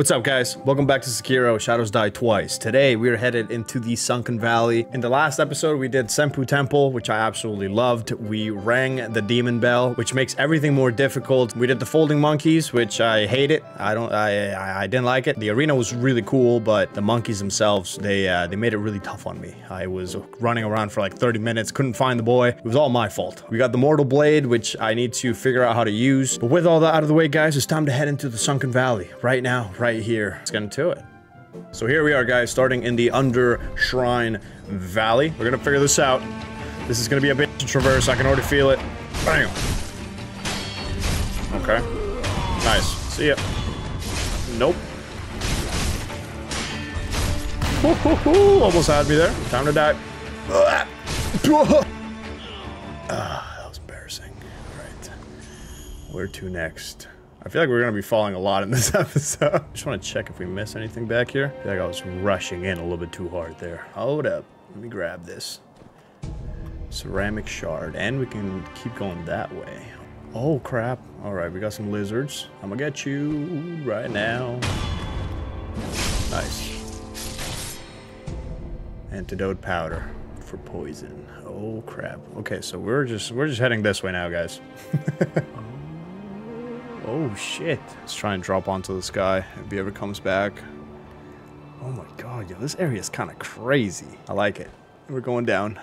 What's up guys? Welcome back to Sekiro Shadows Die Twice. Today we are headed into the Sunken Valley. In the last episode we did Senpu Temple, which I absolutely loved. We rang the demon bell, which makes everything more difficult. We did the folding monkeys, which I hate it. I don't I I, I didn't like it. The arena was really cool, but the monkeys themselves, they uh, they made it really tough on me. I was running around for like 30 minutes, couldn't find the boy. It was all my fault. We got the Mortal Blade, which I need to figure out how to use. But with all that out of the way, guys, it's time to head into the Sunken Valley right now, right here. Let's get into it. So here we are, guys, starting in the Under Shrine Valley. We're gonna figure this out. This is gonna be a bit to traverse. I can already feel it. Bam. Okay. Nice. See ya. Nope. Hoo, hoo, hoo. Almost had me there. Time to die. Ah, that was embarrassing. All right. Where to next? I feel like we're gonna be falling a lot in this episode. Just want to check if we miss anything back here. I feel like I was rushing in a little bit too hard there. Hold up. Let me grab this. Ceramic shard. And we can keep going that way. Oh, crap. All right, we got some lizards. I'm gonna get you right now. Nice. Antidote powder for poison. Oh, crap. Okay, so we're just we're just heading this way now, guys. Oh shit. Let's try and drop onto the sky if he ever comes back. Oh my god, yo, this area is kind of crazy. I like it. We're going down.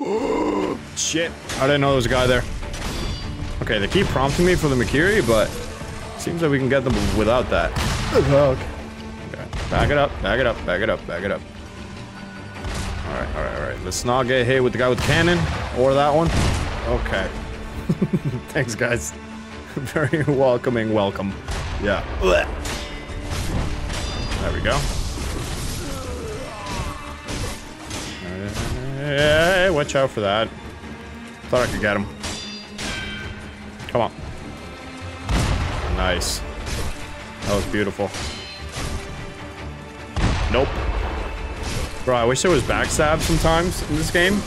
Oh, shit. I didn't know there was a guy there. Okay, they keep prompting me for the Mikiri, but seems like we can get them without that. Okay. okay. Back it up, back it up, back it up, back it up. Alright, alright, alright. Let's not get hit with the guy with the cannon or that one. Okay. Thanks, guys. Very welcoming welcome. Yeah. There we go. Hey, watch out for that. Thought I could get him. Come on. Nice. That was beautiful. Nope. Bro, I wish there was backstab sometimes in this game.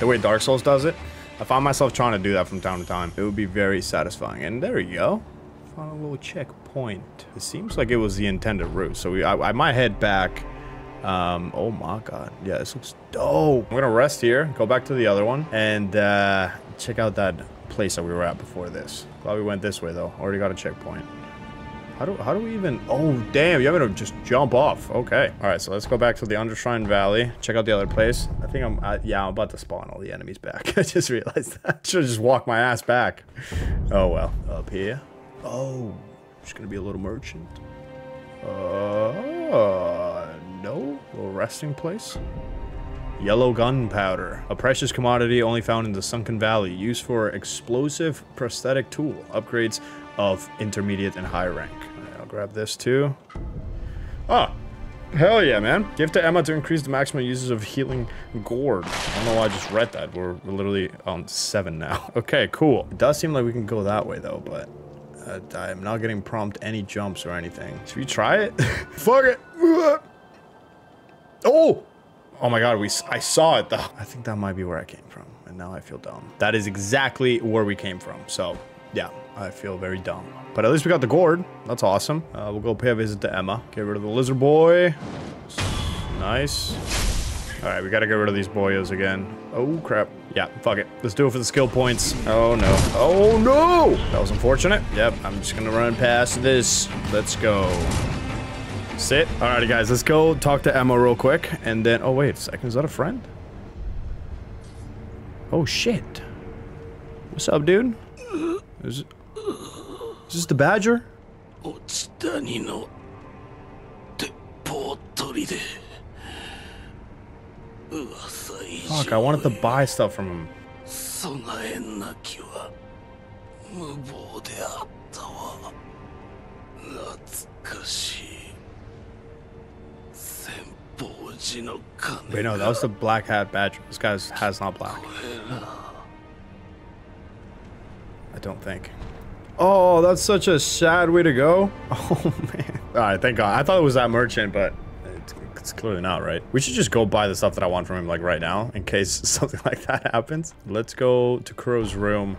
The way Dark Souls does it. I find myself trying to do that from time to time. It would be very satisfying. And there you go. Found a little checkpoint. It seems like it was the intended route. So we, I, I might head back. Um, oh my god. Yeah, this looks dope. I'm gonna rest here, go back to the other one, and uh, check out that place that we were at before this. Glad we went this way though. Already got a checkpoint. How do, how do we even... Oh, damn. You have to just jump off. Okay. All right, so let's go back to the Undershrine Valley. Check out the other place. I think I'm... Uh, yeah, I'm about to spawn all the enemies back. I just realized that. Should just walk my ass back. Oh, well. Up here. Oh. Just gonna be a little merchant. Uh, no. A little resting place. Yellow gunpowder, a precious commodity only found in the Sunken Valley, used for explosive prosthetic tool upgrades of intermediate and high rank. Grab this too. Ah, hell yeah, man. Give to Emma to increase the maximum uses of healing gourd. I don't know why I just read that. We're, we're literally on seven now. Okay, cool. It does seem like we can go that way though, but uh, I'm not getting prompt any jumps or anything. Should we try it? Fuck it. Oh! Oh my god, we I saw it though. I think that might be where I came from, and now I feel dumb. That is exactly where we came from, so yeah, I feel very dumb. But at least we got the gourd. That's awesome. Uh, we'll go pay a visit to Emma. Get rid of the lizard boy. Nice. All right, we gotta get rid of these boyos again. Oh, crap. Yeah, fuck it. Let's do it for the skill points. Oh, no. Oh, no! That was unfortunate. Yep, I'm just gonna run past this. Let's go. Sit. Alrighty, guys, let's go talk to Emma real quick. And then, oh, wait a second. Is that a friend? Oh, shit. What's up, dude? Is, is this the badger? Fuck, I wanted to buy stuff from him. Wait, no, that was the black hat badger. This guy's hat's not black. I don't think. Oh, that's such a sad way to go. Oh, man. All right, thank God. I thought it was that merchant, but it's, it's clearly not, right? We should just go buy the stuff that I want from him, like, right now, in case something like that happens. Let's go to Kuro's room,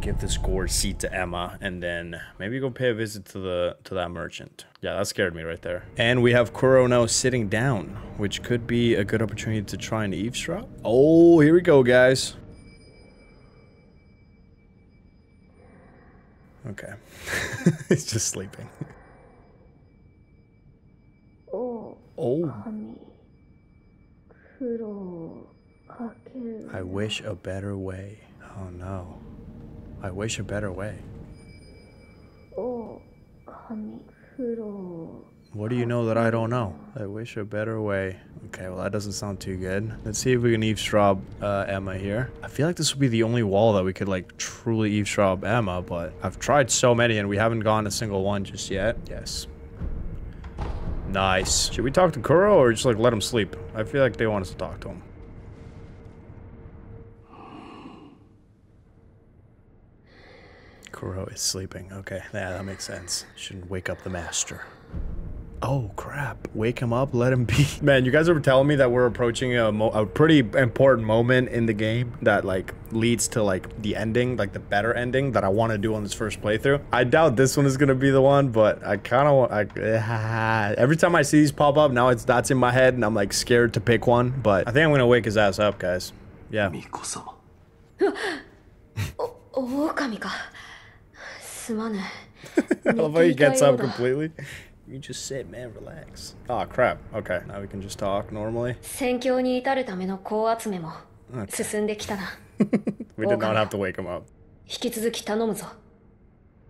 give this gourd seed to Emma, and then maybe go pay a visit to the to that merchant. Yeah, that scared me right there. And we have Kuro now sitting down, which could be a good opportunity to try and eavesdrop. Oh, here we go, guys. Okay. He's just sleeping. Oh. oh. I wish a better way. Oh no. I wish a better way. Oh. What do you know that I don't know? I wish a better way. Okay, well that doesn't sound too good. Let's see if we can eavesdrop uh, Emma here. I feel like this would be the only wall that we could like truly eavesdrop Emma, but I've tried so many and we haven't gone a single one just yet. Yes. Nice. Should we talk to Kuro or just like let him sleep? I feel like they want us to talk to him. Kuro is sleeping. Okay, yeah, that makes sense. Shouldn't wake up the master. Oh crap! Wake him up. Let him be. Man, you guys are telling me that we're approaching a, mo- a pretty important moment in the game that like leads to like the ending, like the better ending that I want to do on this first playthrough. I doubt this one is gonna be the one, but I kind of I every time I see these pop up, now it's that's in my head, and I'm like scared to pick one. But I think I'm gonna wake his ass up, guys. Yeah. 巫女様狼かすまぬ I love how he 寝ていた gets よう up だ completely. You just sit, man. Relax. Oh crap. Okay, now we can just talk normally. 戦況に至るための子集めも.進んできたな We did not have to wake him up. 引き続き頼むぞ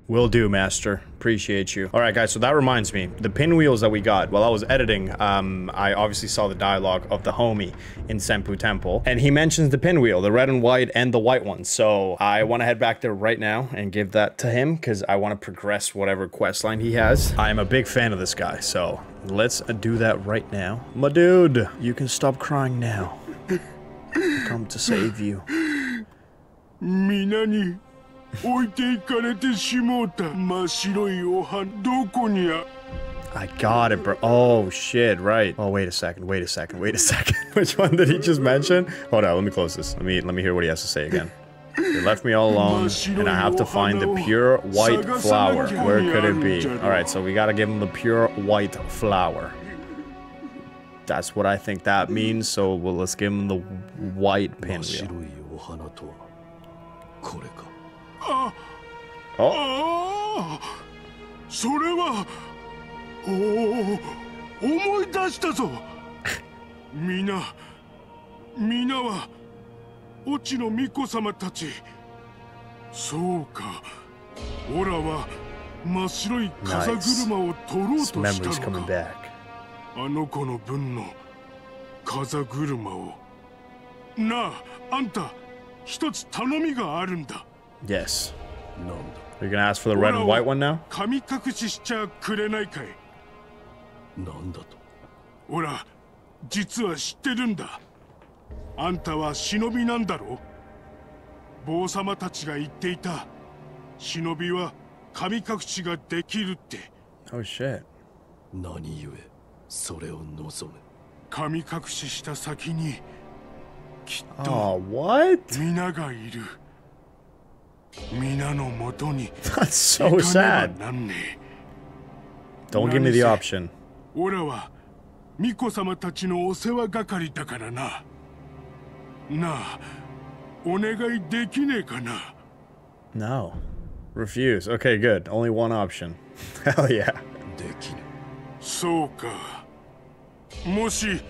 Will do, Master. Appreciate you. All right, guys. So that reminds me, the pinwheels that we got while I was editing. Um, I obviously saw the dialogue of the homie in Senpu Temple, and he mentions the pinwheel, the red and white, and the white one. So I want to head back there right now and give that to him because I want to progress whatever quest line he has. I am a big fan of this guy, so let's do that right now. My dude, you can stop crying now. I Come to save you. 皆に 置いていかれてしもうた真っ白いおはどこにあ I got it, bro. Oh, shit, right. Oh, wait a second, wait a second, wait a second. Which one did he just mention? Hold on, let me close this. Let me let me hear what he has to say again. They left me all alone, and I have to find the pure white flower. Where could it be? All right, so we gotta give him the pure white flower. That's what I think that means. So well, let's give him the white 真っ pinwheel. あ Oh, あそれはおお思い出したぞ。皆皆は越智の巫女様たち。そうか。オラは真っ白い風車を取ろうとしたのか.あの子の分の風車を。なああんた一つ頼みがあるんだ Yes. なんだ You're gonna ask for the red and white one now? 神隠ししちゃくれないかいなんだとほら実は知ってるんだあんたは忍びなんだろ坊様たちが言っていた忍びは神隠しができるって Oh shit. 何故それを望む神隠しした先にきっと Oh, what? 皆がいる皆のもとに That's 行 so かね sad. ばなんね Don't give me the option. えオラは巫女様たちのお世話係だからななあお願いできねえかな No. Refuse. Okay, good. Only one option. Hell yeah. できぬそうかもし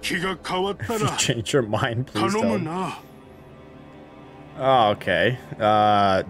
気が変わった If you ら change your mind, please 頼む don't. な Oh, okay. Uh,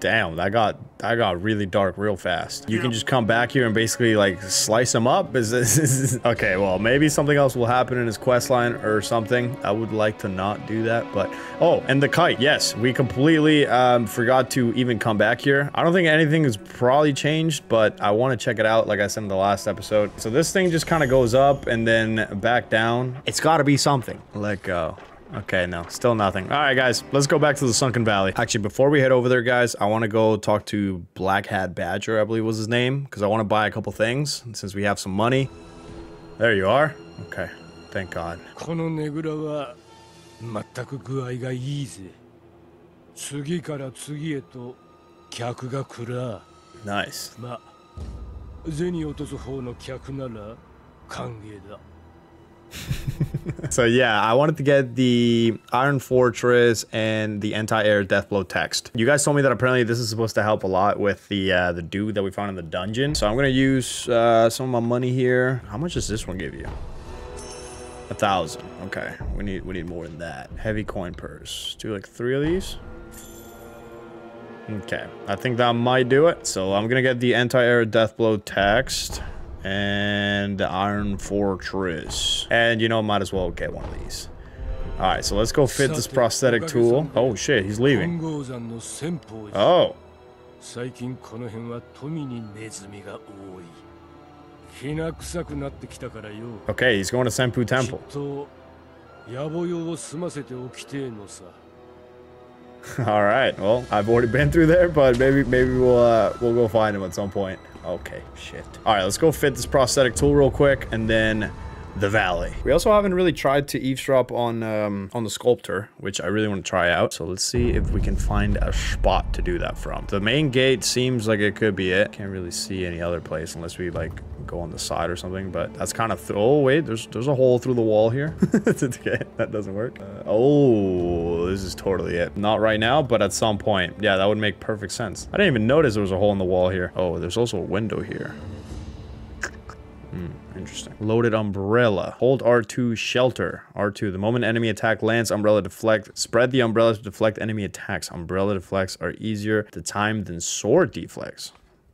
damn, that got that got really dark real fast. You can just come back here and basically like slice him up. Is this is okay? Well, maybe something else will happen in his quest line or something. I would like to not do that, but oh, and the kite. Yes, we completely um, forgot to even come back here. I don't think anything has probably changed, but I want to check it out. Like I said in the last episode. So this thing just kind of goes up and then back down. It's got to be something. Let go. Okay, no, still nothing. All right, guys, let's go back to the Sunken Valley. Actually, before we head over there, guys, I want to go talk to Black Hat Badger, I believe was his name, because I want to buy a couple things since we have some money. There you are. Okay, thank God. このねぐらは全く具合がいいぜ 次から次へと客が来ら Nice. まあ銭落とす方の客なら歓迎だ So yeah, I wanted to get the Iron Fortress and the anti-air death blow text. You guys told me that apparently this is supposed to help a lot with the uh, the dude that we found in the dungeon. So I'm gonna use uh, some of my money here. How much does this one give you? A thousand. Okay, we need we need more than that. Heavy coin purse. Do like three of these. Okay, I think that might do it. So I'm gonna get the anti-air death blow text and the Iron Fortress. And you know, might as well get one of these. All right, so let's go fit this prosthetic tool. Oh shit, he's 金 leaving. 剛山の先方寺 Oh, 最近この辺は富にネズミが多いきな臭くなってきたからよ okay, he's going to Senpu きっ Temple. と野暮用を済ませておきてえのさ All right, well, I've already been through there, but maybe maybe we'll uh, we'll go find him at some point. Okay, shit. All right, let's go fit this prosthetic tool real quick, and then the valley. We also haven't really tried to eavesdrop on um, on the sculptor, which I really want to try out. So let's see if we can find a spot to do that from. The main gate seems like it could be it. Can't really see any other place unless we like go on the side or something. But that's kind of oh wait, there's there's a hole through the wall here. okay, that doesn't work. Uh, oh, this is totally it. Not right now, but at some point, yeah, that would make perfect sense. I didn't even notice there was a hole in the wall here. Oh, there's also a window here. Interesting. Loaded Umbrella. Hold R2 Shelter. R2. The moment enemy attack lands, Umbrella deflect. Spread the Umbrella to deflect enemy attacks. Umbrella deflects are easier to time than Sword deflects.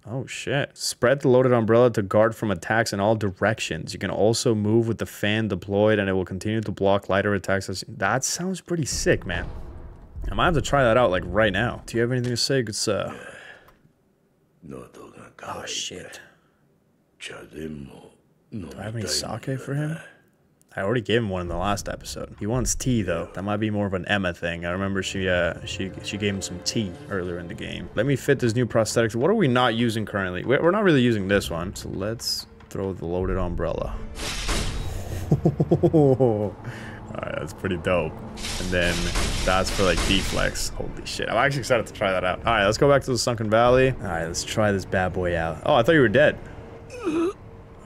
Oh shit. Spread the loaded umbrella to guard from attacks in all directions. You can also move with the fan deployed and it will continue to block lighter attacks. That sounds pretty sick, man. I might have to try that out like right now. Do you have anything to say, good sir? Oh shit. No Do I have any sake for him? I already gave him one in the last episode. He wants tea though. That might be more of an Emma thing. I remember she uh she she gave him some tea earlier in the game. Let me fit this new prosthetics. What are we not using currently? We're not really using this one. So let's throw the loaded umbrella. All right, that's pretty dope. And then that's for like deflex. Holy shit. I'm actually excited to try that out. All right, let's go back to the sunken valley. All right, let's try this bad boy out. Oh, I thought you were dead.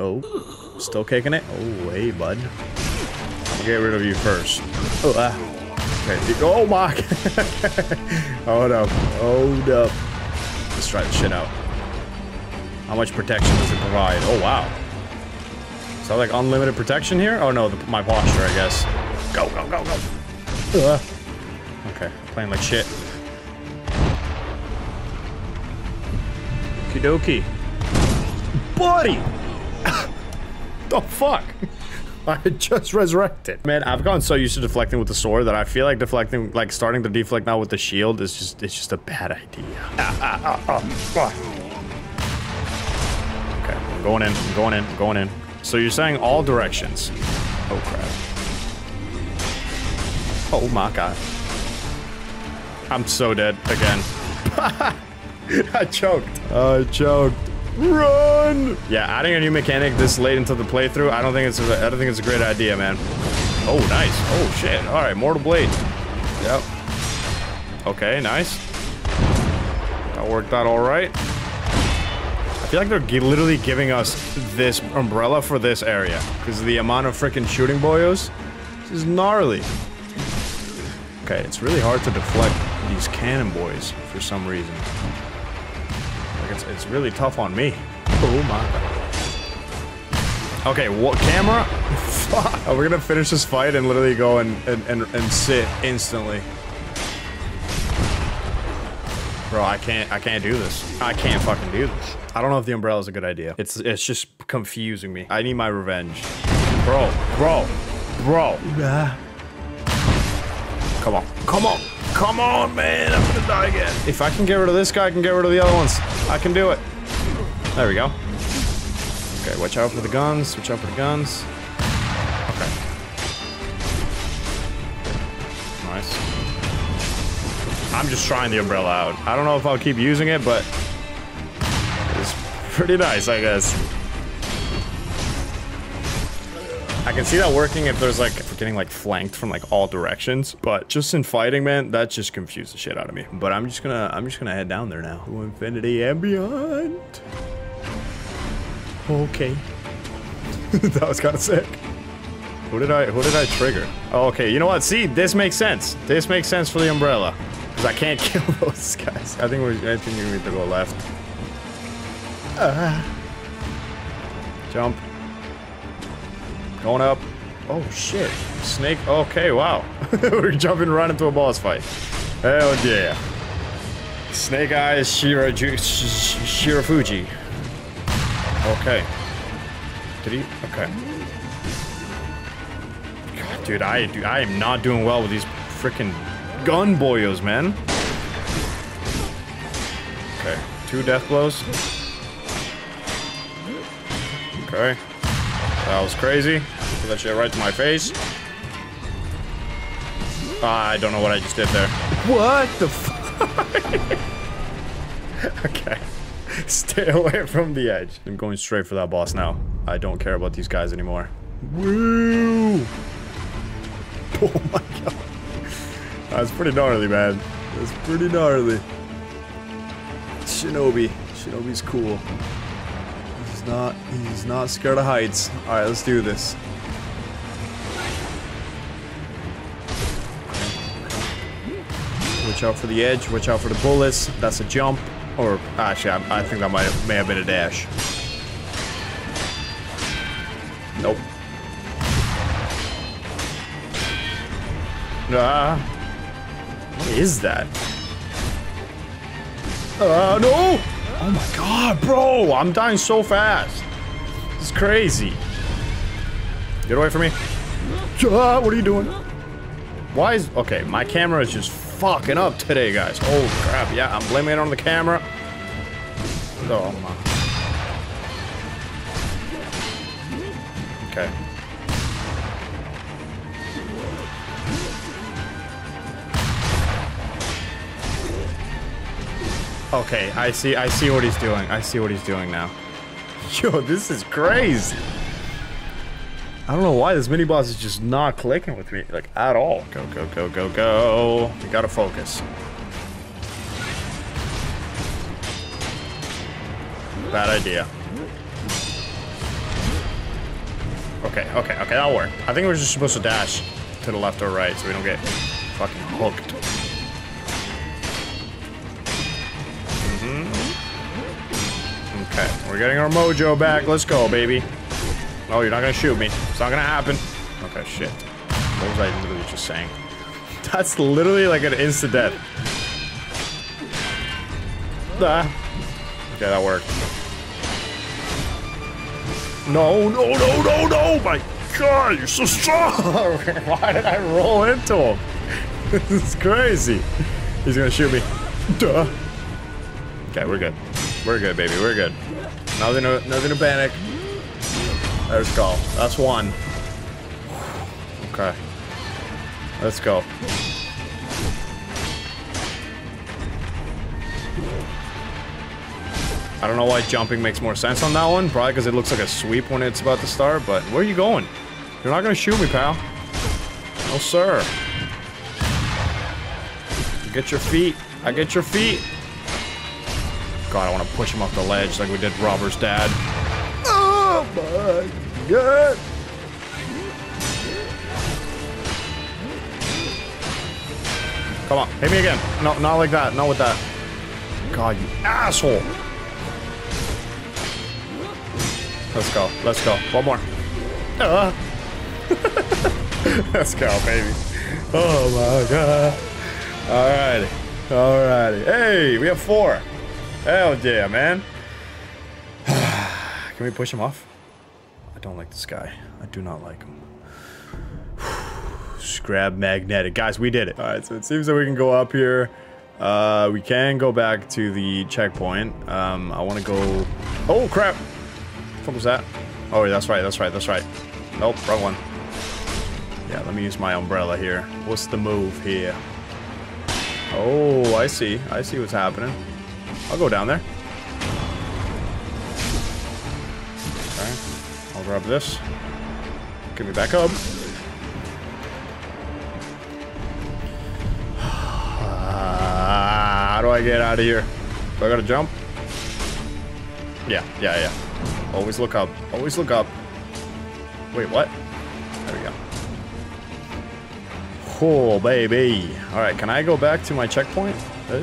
Oh, still kicking it? Oh, hey, bud. I'll get rid of you first. Oh, ah. Okay. Oh, my. Hold up. Hold up. Let's try this shit out. How much protection does it provide? Oh, wow. Is that like unlimited protection here? Oh, no, the, my posture, I guess. Go, go, go, go. Ugh. Okay, playing like shit. Okie dokie. Buddy! The fuck? I just resurrected. Man, I've gotten so used to deflecting with the sword that I feel like deflecting, like starting to deflect now with the shield is just, it's just a bad idea. Ah, ah, ah. Okay, I'm going in, I'm going in, I'm going in. So you're saying all directions. Oh crap. Oh my god. I'm so dead again. I choked. I choked. Run! Yeah, adding a new mechanic this late into the playthrough, I don't think it's a, I don't think it's a great idea, man. Oh, nice. Oh shit. All right, Mortal Blade. Yep. Okay, nice. That worked out all right. I feel like they're literally giving us this umbrella for this area because the amount of freaking shooting boyos. Is gnarly. Okay, it's really hard to deflect these cannon boys for some reason. Like it's, it's really tough on me. Oh my. Okay, what camera? Fuck. Are we gonna finish this fight and literally go and, and, and, and sit instantly? Bro, I can't I can't do this. I can't fucking do this. I don't know if the umbrella is a good idea. It's it's just confusing me. I need my revenge. Bro, bro, bro. Come on. Come on. Come on, man. I'm gonna die again. If I can get rid of this guy, I can get rid of the other ones. I can do it. There we go. Okay, watch out for the guns. Watch out for the guns. Okay. Nice. I'm just trying the umbrella out. I don't know if I'll keep using it, but it's pretty nice, I guess. I can see that working if there's like, if we're getting like flanked from like all directions. But just in fighting, man, that just confused the shit out of me. But I'm just gonna, I'm just gonna head down there now. To infinity and beyond. Okay. that was kind of sick. Who did I, who did I trigger? Oh, okay, you know what? See, this makes sense. This makes sense for the umbrella. Because I can't kill those guys. I think we, I think we need to go left. Ah. Jump. Going up. Oh, shit. Snake. Okay, wow. We're jumping right into a boss fight. Hell yeah. Snake Eyes Sh Shirafuji. Okay. Did he? Okay. God, dude, I, dude, I am not doing well with these freaking gun boyos, man. Okay. Two death blows. Okay. That was crazy. Put that shit right to my face. I don't know what I just did there. What the fuck? okay. Stay away from the edge. I'm going straight for that boss now. I don't care about these guys anymore. Woo! Oh my god. That's pretty gnarly, man. That's pretty gnarly. Shinobi. Shinobi's cool. He's not he's not scared of heights. Alright, let's do this. Watch out for the edge, watch out for the bullets. That's a jump. Or actually I, I think that might may have been a dash. Nope. Ah. What is that? Uh, no! Oh my god, bro! I'm dying so fast. This is crazy. Get away from me. Ah, what are you doing? Why is... Okay, my camera is just fucking up today, guys. Holy crap. Yeah, I'm blaming it on the camera. Oh, my... Okay. Okay, I see I see what he's doing. I see what he's doing now. Yo, this is crazy. I don't know why this mini boss is just not clicking with me, like, at all. Go, go, go, go, go. We gotta focus. Bad idea. Okay, okay, okay, that'll work. I think we're just supposed to dash to the left or right so we don't get fucking hooked. We're getting our mojo back. Let's go, baby. Oh, you're not gonna shoot me. It's not gonna happen. Okay, shit. What was I literally just saying? That's literally like an instant death. Ah. Okay, that worked. No, no, no, no, no! My God, you're so strong! Why did I roll into him? this is crazy. He's gonna shoot me. Duh. Okay, we're good. We're good, baby. We're good. Nothing to, nothing to panic. There's go. That's one. Okay. Let's go. I don't know why jumping makes more sense on that one. Probably because it looks like a sweep when it's about to start, but where are you going? You're not gonna shoot me, pal. No, sir. Get your feet. I get your feet. God, I want to push him off the ledge like we did Robber's dad. Oh my god! Come on, hit me again. No, not like that. Not with that. God, you asshole. Let's go. Let's go. One more. Uh. Let's go, baby. Oh my god. Alrighty. Alrighty. Hey, we have four. Hell yeah, man. Can we push him off? I don't like this guy. I do not like him. Scrab magnetic. Guys, we did it. Alright, so it seems that we can go up here. Uh, we can go back to the checkpoint. Um, I want to go... Oh, crap! What was that? Oh, that's right, that's right, that's right. Nope, wrong one. Yeah, let me use my umbrella here. What's the move here? Oh, I see. I see what's happening. I'll go down there. Okay. I'll grab this. Get me back up. How do I get out of here? Do I gotta jump? Yeah, yeah, yeah. Always look up. Always look up. Wait, what? There we go. Oh, baby. Alright, can I go back to my checkpoint? Uh,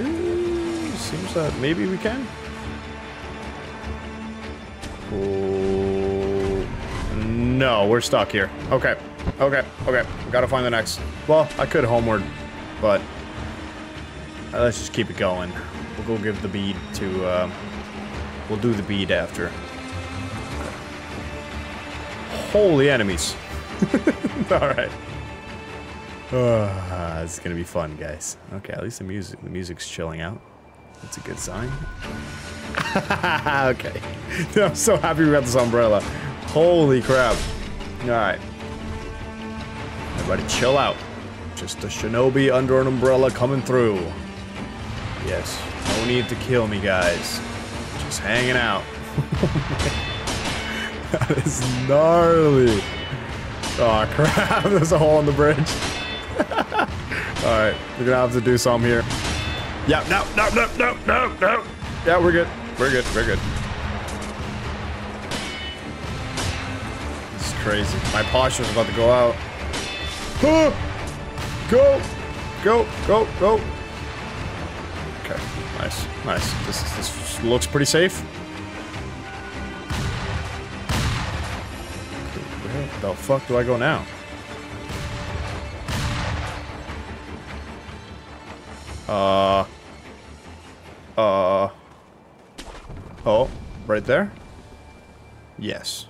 seems that maybe we can. No, we're stuck here. Okay, okay, okay. We gotta find the next. Well, I could homeward, but uh, let's just keep it going. We'll go give the bead to. Uh, we'll do the bead after. Holy enemies! All right. Uh, it's gonna be fun, guys. Okay, at least the music the music's chilling out. That's a good sign. okay. I'm so happy we got this umbrella. Holy crap. Alright. Everybody chill out. Just a shinobi under an umbrella coming through. Yes. No need to kill me, guys. Just hanging out. that is gnarly. Oh crap, there's a hole in the bridge. Alright, we're gonna have to do some here. Yeah, no, no, no, no, no, no. Yeah, we're good. We're good. We're good. This is crazy. My posture's about to go out. Go! Go, go, go. Okay, nice, nice. This, this looks pretty safe. Where the fuck do I go now? Uh. Uh. Oh, right there? Yes.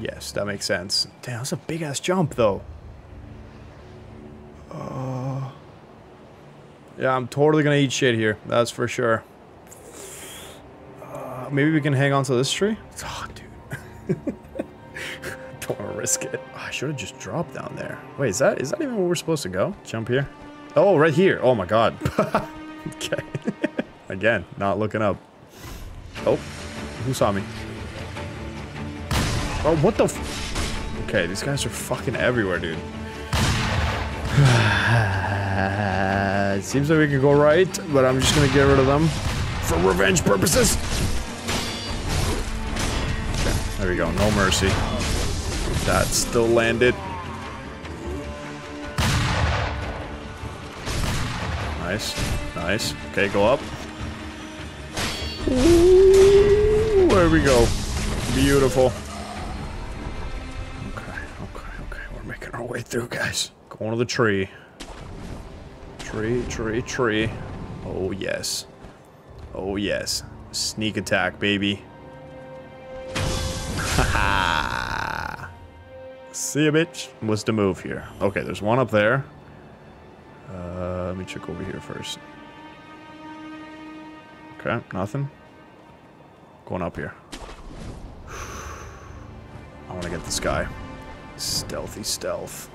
Yes, that makes sense. Damn, that's a big ass jump, though. Uh. Yeah, I'm totally gonna eat shit here. That's for sure. Uh, maybe we can hang on to this tree? Oh, dude. Don't want to risk it. I should have just dropped down there. Wait, is that is that even where we're supposed to go? Jump here? Oh, right here. Oh my god. okay. Again, not looking up. Oh, who saw me? Oh, what the Okay, these guys are fucking everywhere, dude. it seems like we can go right, but I'm just gonna get rid of them for revenge purposes. Okay, there we go. No mercy. That still landed. Nice. Nice. Okay, go up. Ooh, there we go. Beautiful. Okay, okay, okay. We're making our way through, guys. Going to the tree. Tree, tree, tree. Oh, yes. Oh, yes. Sneak attack, baby. Haha. See ya, bitch. What's the move here? Okay, there's one up there. Uh, let me check over here first. Okay, nothing. Going up here. I want to get this guy. Stealthy stealth.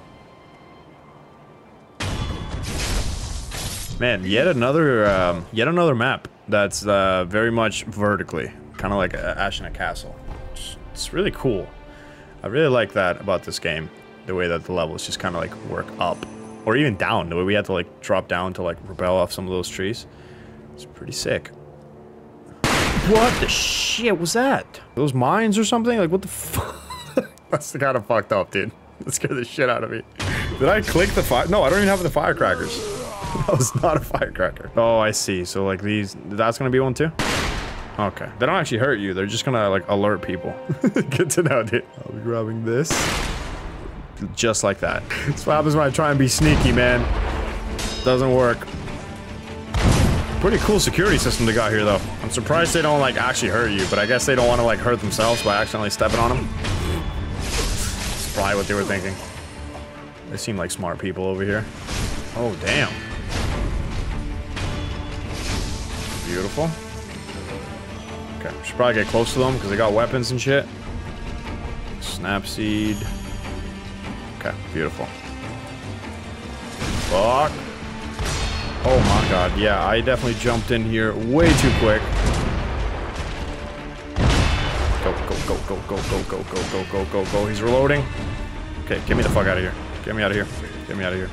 Man, yet another, um, yet another map that's uh, very much vertically, kind of like Ashina Castle. It's, really cool. I really like that about this game, the way that the levels just kind of like work up, or even down. The way we had to like drop down to like repel off some of those trees. It's pretty sick. What the shit was that? Those mines or something? Like what the fuck? That's kind of fucked up, dude. That scared the shit out of me. Did I click the fire? No, I don't even have the firecrackers. That was not a firecracker. Oh, I see. So like these, that's gonna be one too? Okay. They don't actually hurt you. They're just gonna like alert people. Good to know, dude. I'll be grabbing this. Just like that. That's what happens when I try and be sneaky, man. Doesn't work. Pretty cool security system they got here, though. I'm surprised they don't like actually hurt you, but I guess they don't want to like hurt themselves by accidentally stepping on them. That's probably what they were thinking. They seem like smart people over here. Oh, damn. Beautiful. Okay, should probably get close to them because they got weapons and shit. Snapseed. Okay, beautiful. Fuck. Oh my god, yeah, I definitely jumped in here way too quick. Go, go, Go, go, go, go, go, go, go, go, go, go. He's reloading. Okay, get me the fuck out of here. Get me out of here. Get me out of here.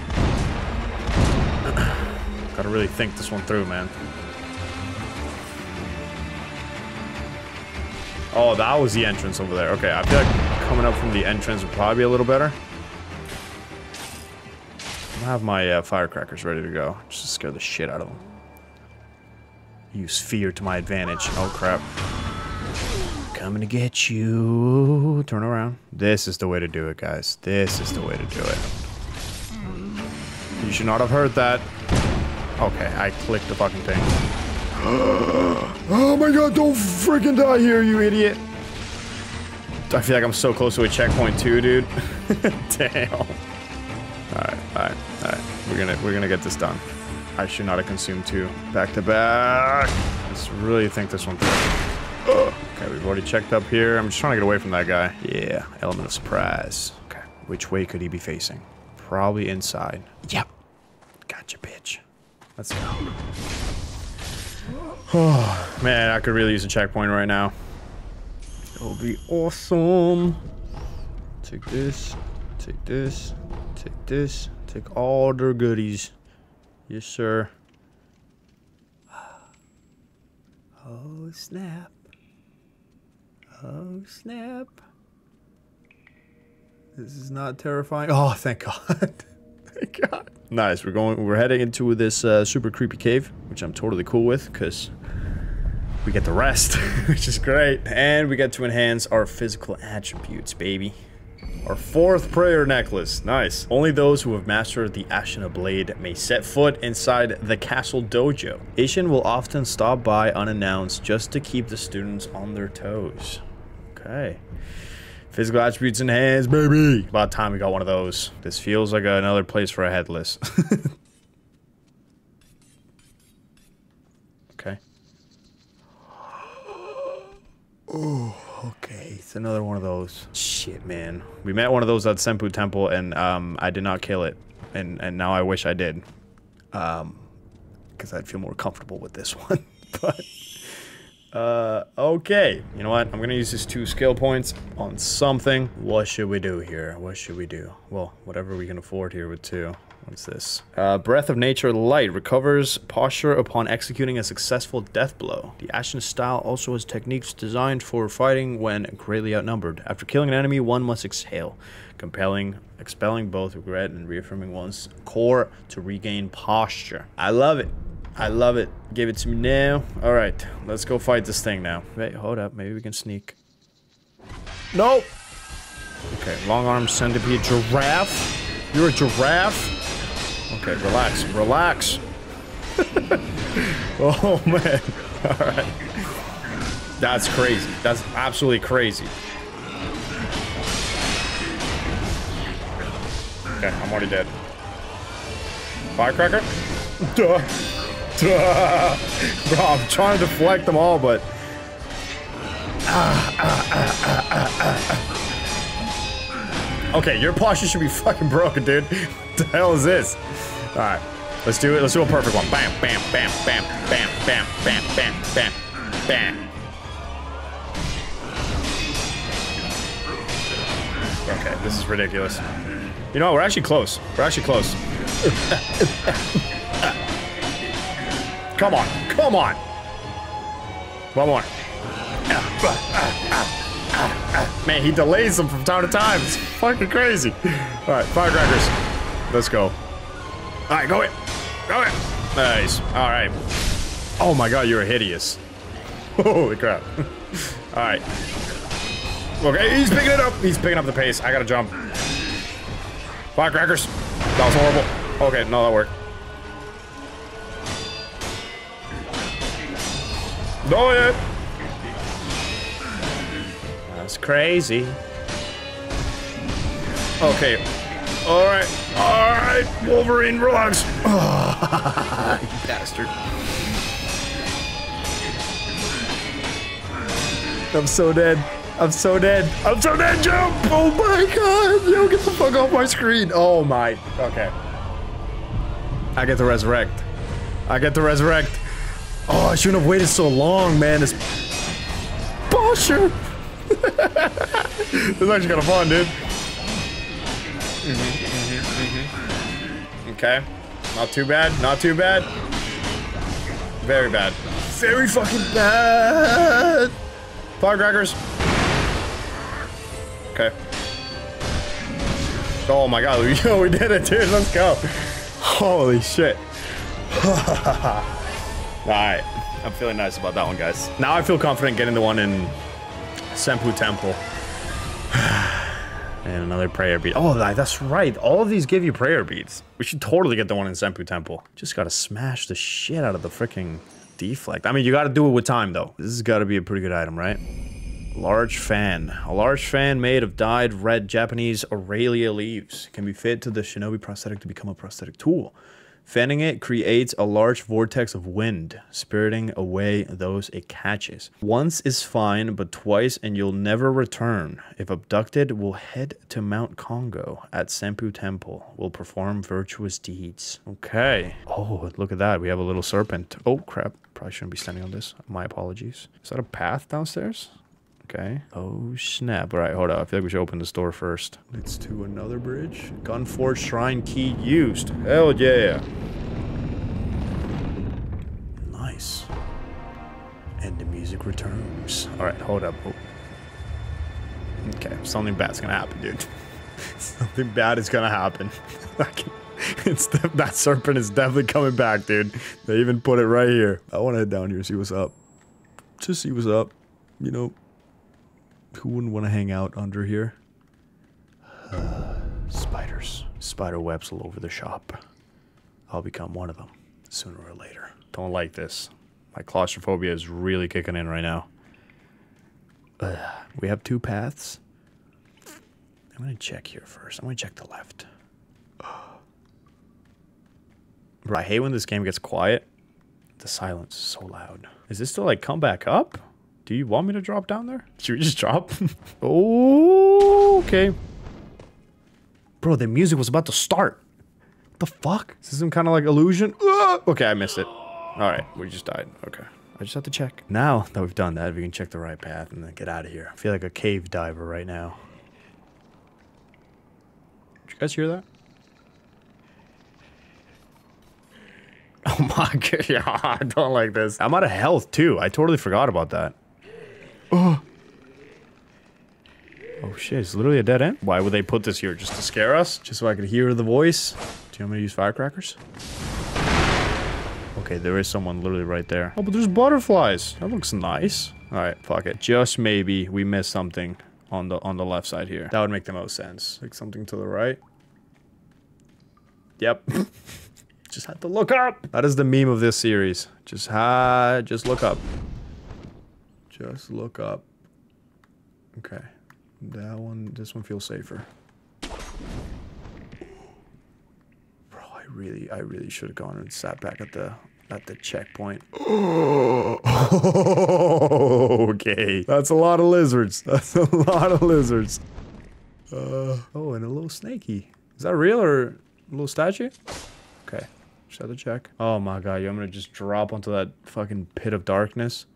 Gotta really think this one through, man. Oh, that was the entrance over there. Okay, I feel like coming up from the entrance would probably be a little better. I have my uh, firecrackers ready to go, just to scare the shit out of them. Use fear to my advantage. Oh, crap. Coming to get you. Turn around. This is the way to do it, guys. This is the way to do it. You should not have heard that. Okay, I clicked the fucking thing. oh my god, don't freaking die here, you idiot. I feel like I'm so close to a checkpoint too, dude. Damn. Alright, alright, alright. We're gonna we're gonna get this done. I should not have consumed two back to back. Let's really think this one through. Okay, we've already checked up here. I'm just trying to get away from that guy. Yeah, element of surprise. Okay, which way could he be facing? Probably inside. Yep. Gotcha, bitch. Let's go. Oh, man, I could really use a checkpoint right now. It would be awesome. Take this, take this, take this, take all their goodies. Yes, sir. Oh, snap. Oh, snap. This is not terrifying. Oh, thank God. thank God. Nice. We're going. We're heading into this uh, super creepy cave, which I'm totally cool with, because we get the rest, which is great, and we get to enhance our physical attributes, baby. Our fourth prayer necklace. Nice. Only those who have mastered the Ashina Blade may set foot inside the castle dojo. Ishin will often stop by unannounced just to keep the students on their toes. Okay. Physical attributes enhanced, baby. About time we got one of those. This feels like another place for a headless. okay. Oh, okay. It's another one of those. Shit, man. We met one of those at Senpu Temple, and um, I did not kill it. And and now I wish I did. Um, because I'd feel more comfortable with this one. but uh, okay. You know what? I'm gonna use these two skill points on something. What should we do here? What should we do? Well, whatever we can afford here with two. What's this? Uh, Breath of Nature Light recovers posture upon executing a successful death blow. The Ashina style also has techniques designed for fighting when greatly outnumbered. After killing an enemy, one must exhale, compelling, expelling both regret and reaffirming one's core to regain posture. I love it. I love it. Give it to me now. All right, let's go fight this thing now. Wait, hold up. Maybe we can sneak. Nope. Okay, long arm centipede giraffe. You're a giraffe. Okay, relax, relax. oh man. All right. That's crazy. That's absolutely crazy. Okay, I'm already dead. Firecracker? Duh. Bro, I'm trying to deflect them all, but... Okay, your posture should be fucking broken, dude. What the hell is this? Alright, let's do it. Let's do a perfect one. Bam, bam, bam, bam, bam, bam, bam, bam, bam, bam. Okay, this is ridiculous. You know what? We're actually close. We're actually close. Come on. Come on. One more. Man, he delays them from time to time. It's fucking crazy. All right, firecrackers. Let's go. All right, go it. Go it. Nice. All right. Oh my god, you're hideous. Holy crap. All right. Okay, he's picking it up. He's picking up the pace. I gotta jump. Firecrackers. That was horrible. Okay, no, that worked. No, it. That's crazy. Okay. All right. All right. Wolverine, relax. Oh, you bastard. I'm so dead. I'm so dead. I'm so dead, jump! Oh my god! Yo, get the fuck off my screen. Oh my. Okay. I get to resurrect. I get to resurrect. Oh, I shouldn't have waited so long, man. This posture. this is actually kind of fun, dude. Okay. Not too bad. Not too bad. Very bad. Very fucking bad. Firecrackers. Okay. Oh my god, yo, we did it, dude. Let's go. Holy shit. Alright. I'm feeling nice about that one, guys. Now I feel confident getting the one in Senpu Temple. and another prayer bead. Oh, that's right. All of these give you prayer beads. We should totally get the one in Senpu Temple. Just gotta smash the shit out of the freaking deflect. I mean, you gotta do it with time, though. This has gotta be a pretty good item, right? Large fan. A large fan made of dyed red Japanese aralia leaves can be fitted to the shinobi prosthetic to become a prosthetic tool. Fanning it creates a large vortex of wind, spiriting away those it catches. Once is fine, but twice and you'll never return. If abducted, we'll head to Mount Kongo at Senpu Temple. We'll perform virtuous deeds. Okay. Oh, look at that. We have a little serpent. Oh, crap. Probably shouldn't be standing on this. My apologies. Is that a path downstairs? Okay. Oh, snap. All right, hold up. I feel like we should open this door first. Let's to another bridge. Gun Fort Shrine key used. Hell yeah. Nice. And the music returns. All right, hold up. Oh. Okay, something bad's gonna happen, dude. something bad is gonna happen. It's the, that serpent is definitely coming back, dude. They even put it right here. I want to head down here and see what's up. Just see what's up. You know, who wouldn't want to hang out under here? Spiders. Spider webs all over the shop. I'll become one of them sooner or later. Don't like this. My claustrophobia is really kicking in right now. Ugh. we have two paths. I'm gonna check here first. I'm gonna check the left. Bro, I hate when this game gets quiet. The silence is so loud. Is this still like come back up? Do you want me to drop down there? Should we just drop? oh, okay. Bro, the music was about to start. What the fuck? Is this some kind of like illusion? Ah! Okay, I missed it. All right, we just died. Okay. I just have to check. Now that we've done that, we can check the right path and then get out of here. I feel like a cave diver right now. Did you guys hear that? Oh my god, I don't like this. I'm out of health too. I totally forgot about that. Oh. Oh shit, it's literally a dead end. Why would they put this here? Just to scare us? Just so I could hear the voice? Do you want me to use firecrackers? Okay, there is someone literally right there. Oh, but there's butterflies. That looks nice. All right, fuck it. Just maybe we missed something on the on the left side here. That would make the most sense. Like something to the right. Yep. just had to look up. That is the meme of this series. Just ha, just look up. Just look up. Okay. That one, this one feels safer. Bro, I really, I really should have gone and sat back at the, at the checkpoint. Oh, okay. That's a lot of lizards. That's a lot of lizards. Uh, oh, and a little snaky. Is that real or a little statue? Okay. Just to check. Oh my god, want me to just drop onto that fucking pit of darkness?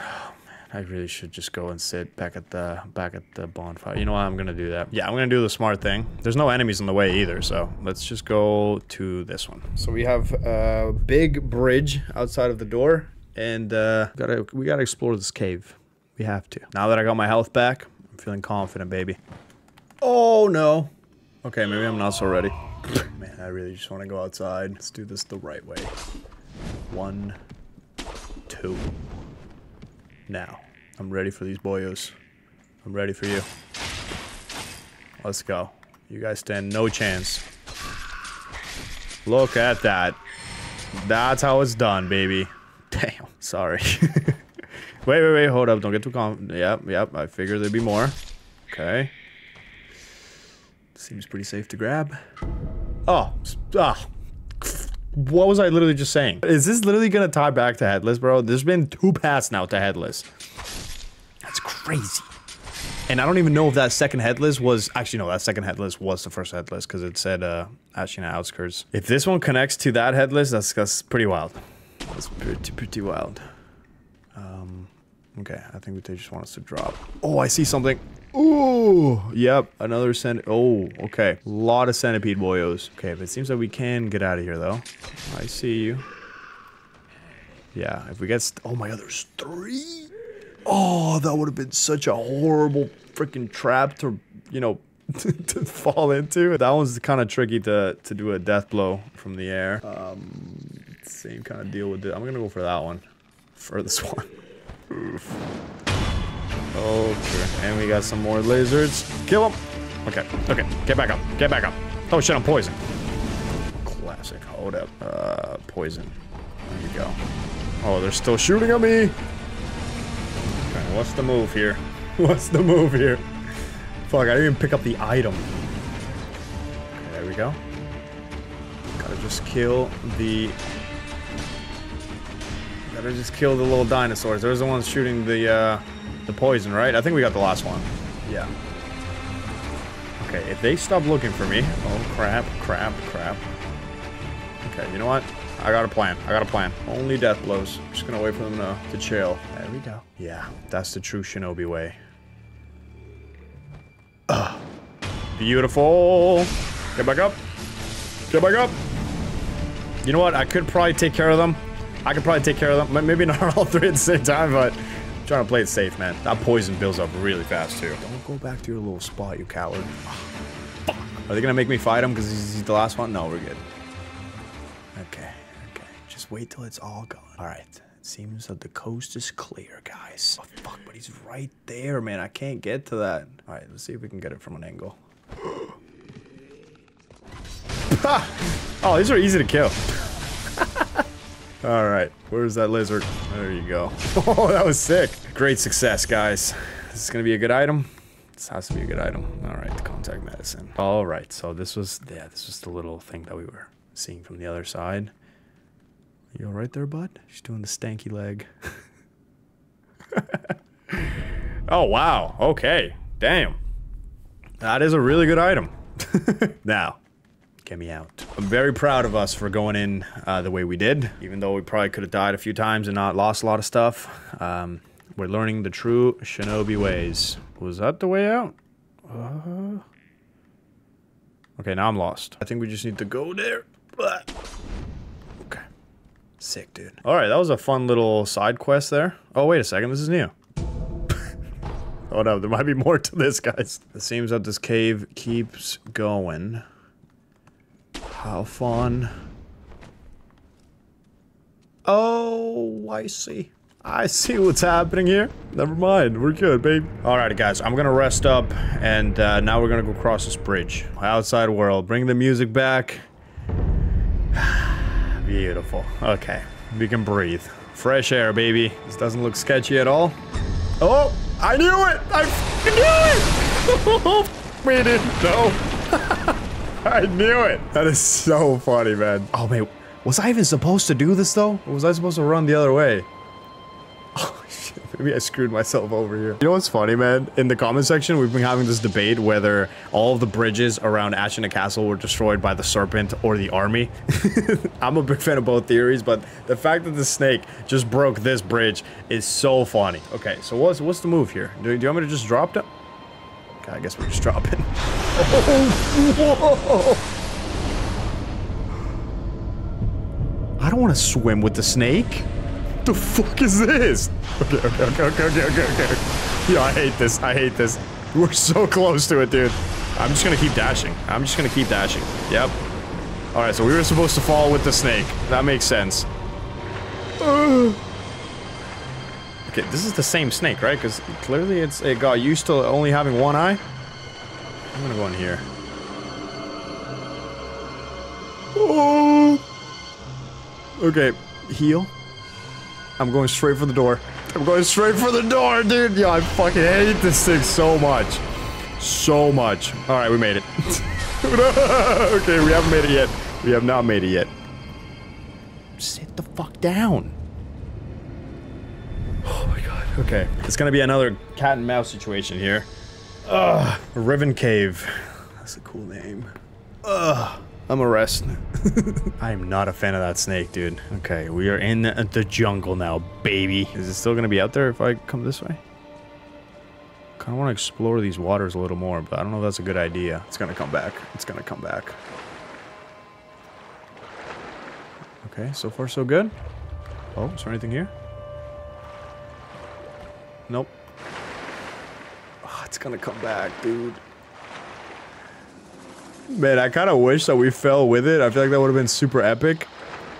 Oh man, I really should just go and sit back at the back at the bonfire. You know what? I'm gonna do that. Yeah, I'm gonna do the smart thing. There's no enemies in the way either, so let's just go to this one. So we have a big bridge outside of the door, and uh, gotta we gotta explore this cave. We have to. Now that I got my health back, I'm feeling confident, baby. Oh no. Okay, maybe I'm not so ready. Man, I really just want to go outside. Let's do this the right way. One, two. Now, I'm ready for these boyos. I'm ready for you. Let's go. You guys stand no chance. Look at that. That's how it's done, baby. Damn, sorry. wait, wait, wait, hold up. Don't get too calm. Yep, yep, I figured there'd be more. Okay. Seems pretty safe to grab. Oh, ah. What was I literally just saying? Is this literally gonna tie back to Headless, bro? There's been two paths now to Headless. That's crazy. And I don't even know if that second Headless was... Actually, no, that second Headless was the first Headless because it said uh, Ashina Outskirts. If this one connects to that Headless, that's, that's pretty wild. That's pretty, pretty wild. Um, Okay, I think they just want us to drop. Oh, I see something. Ooh, yep, another cent. Oh, okay. A lot of centipede boyos. Okay, but it seems like we can get out of here, though. I see you. Yeah, if we get... oh my god, there's three? Oh, that would have been such a horrible freaking trap to, you know, to fall into. That one's kind of tricky to, to do a death blow from the air. Um, same kind of deal with it. I'm gonna go for that one. For this one. Oof. Okay, and we got some more lizards. Kill them. Okay, okay, get back up, get back up. Oh shit, I'm poisoned. Classic, hold up. Uh, poison. There you go. Oh, they're still shooting at me. Okay, what's the move here? What's the move here? Fuck, I didn't even pick up the item. Okay, there we go. Gotta just kill the Gotta just kill the little dinosaurs. Those are the ones shooting the, uh, the poison, right? I think we got the last one. Yeah. Okay, if they stop looking for me... Oh, crap, crap, crap. Okay, you know what? I got a plan. I got a plan. Only death blows. Just gonna wait for them to, to chill. There we go. Yeah, that's the true shinobi way. Ugh. Beautiful. Get back up. Get back up. You know what? I could probably take care of them. I could probably take care of them. Maybe not all three at the same time, but I'm trying to play it safe, man. That poison builds up really fast, too. Don't go back to your little spot, you coward. Oh, Are they gonna make me fight him because he's the last one? No, we're good. Okay, okay. Just wait till it's all gone. All right. It seems that the coast is clear, guys. Oh, fuck, but he's right there, man. I can't get to that. All right, let's see if we can get it from an angle. oh, these are easy to kill. All right, where's that lizard? There you go. Oh, that was sick. Great success, guys. This is gonna be a good item. This has to be a good item. All right, contact medicine. All right, so this was, yeah, this was the little thing that we were seeing from the other side. You all right there, bud? She's doing the stanky leg. oh, wow. Okay. Damn. That is a really good item. now, get me out. I'm very proud of us for going in uh, the way we did, even though we probably could have died a few times and not lost a lot of stuff. Um, we're learning the true shinobi ways. Was that the way out? Uh... Okay, now I'm lost. I think we just need to go there. Okay. Sick, dude. All right, that was a fun little side quest there. Oh, wait a second. This is new. oh, no. There might be more to this, guys. It seems that this cave keeps going. How fun. Oh, I see. I see what's happening here. Never mind. We're good, babe. Alrighty, guys. I'm gonna rest up, and uh, now we're gonna go cross this bridge. Outside world. Bring the music back. Beautiful. Okay. We can breathe. Fresh air, baby. This doesn't look sketchy at all. Oh! I knew it! I knew it! we didn't know. I knew it. That is so funny, man. Oh, man. Was I even supposed to do this, though? Or was I supposed to run the other way? Oh, shit. Maybe I screwed myself over here. You know what's funny, man? In the comment section, we've been having this debate whether all of the bridges around Ashina Castle were destroyed by the Serpent or the army. I'm a big fan of both theories, but the fact that the snake just broke this bridge is so funny. Okay, so what's what's the move here? Do, do you want me to just drop it? I guess we're just dropping. Oh, whoa! I don't want to swim with the snake. What the fuck is this? Okay, okay, okay, okay, okay, okay, okay. Yeah, I hate this. I hate this. We're so close to it, dude. I'm just gonna keep dashing. I'm just gonna keep dashing. Yep. Alright, so we were supposed to fall with the snake. That makes sense. Okay, this is the same snake, right? Because clearly it's it got used to only having one eye. I'm gonna go in here. Oh. Okay, heal. I'm going straight for the door. I'm going straight for the door, dude. Yeah, I fucking hate this thing so much. So much. All right, we made it. okay, we haven't made it yet. We have not made it yet. Sit the fuck down. Oh my god. Okay, it's gonna be another cat and mouse situation here. Ugh. Riven Cave. That's a cool name. Ugh. I'm a rest. I am not a fan of that snake, dude. Okay, we are in the jungle now, baby. Is it still gonna be out there if I come this way? Kind of want to explore these waters a little more, but I don't know if that's a good idea. It's gonna come back. It's gonna come back. Okay, so far so good. Oh, is there anything here? Nope. Oh, it's gonna come back, dude. Man, I kind of wish that we fell with it. I feel like that would have been super epic.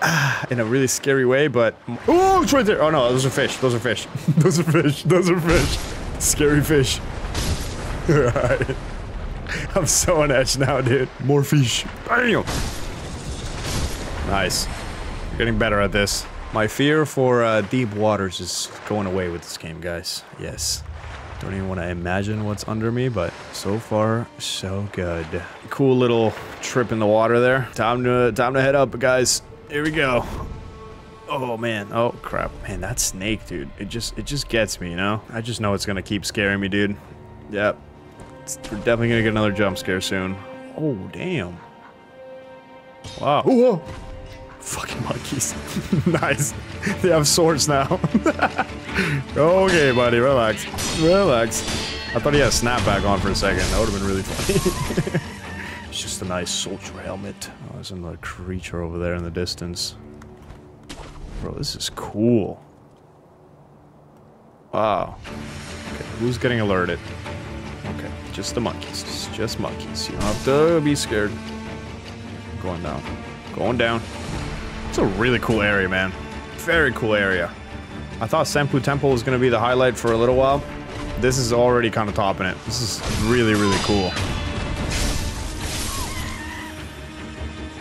In a really scary way, but... Oh, it's right there! Oh no, those are fish. Those are fish. those are fish. Those are fish. Scary fish. Alright. I'm so on edge now, dude. More fish. Bam! Nice. Getting better at this. My fear for uh, deep waters is going away with this game, guys. Yes. Don't even want to imagine what's under me, but so far, so good. Cool little trip in the water there. Time to time to head up, guys. Here we go. Oh man. Oh crap. Man, that snake, dude. It just it just gets me, you know? I just know it's gonna keep scaring me, dude. Yep. It's, we're definitely gonna get another jump scare soon. Oh damn. Wow. Whoa. whoa. Fucking monkeys. nice. They have swords now. okay, buddy, relax. Relax. I thought he had a snapback on for a second. That would have been really funny. it's just a nice soldier helmet. Oh, there's another creature over there in the distance. Bro, this is cool. Wow. Okay, who's getting alerted? Okay, just the monkeys. It's just monkeys. You don't have to be scared. Going down. Going down. It's a really cool area, man. Very cool area. I thought Senpu Temple was going to be the highlight for a little while. This is already kind of topping it. This is really, really cool.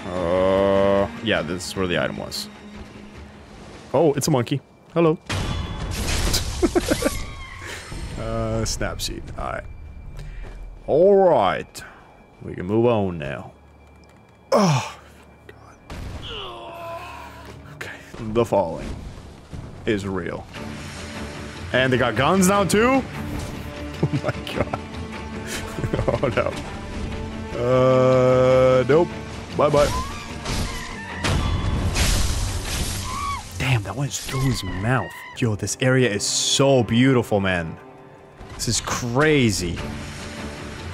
Uh, yeah, this is where the item was. Oh, it's a monkey. Hello. uh, snap seed. Alright. Alright. We can move on now. Oh, the falling is real. And they got guns now too? Oh my god. oh no. Uh, nope. Bye-bye. Damn, that went through his mouth. Yo, this area is so beautiful, man. This is crazy.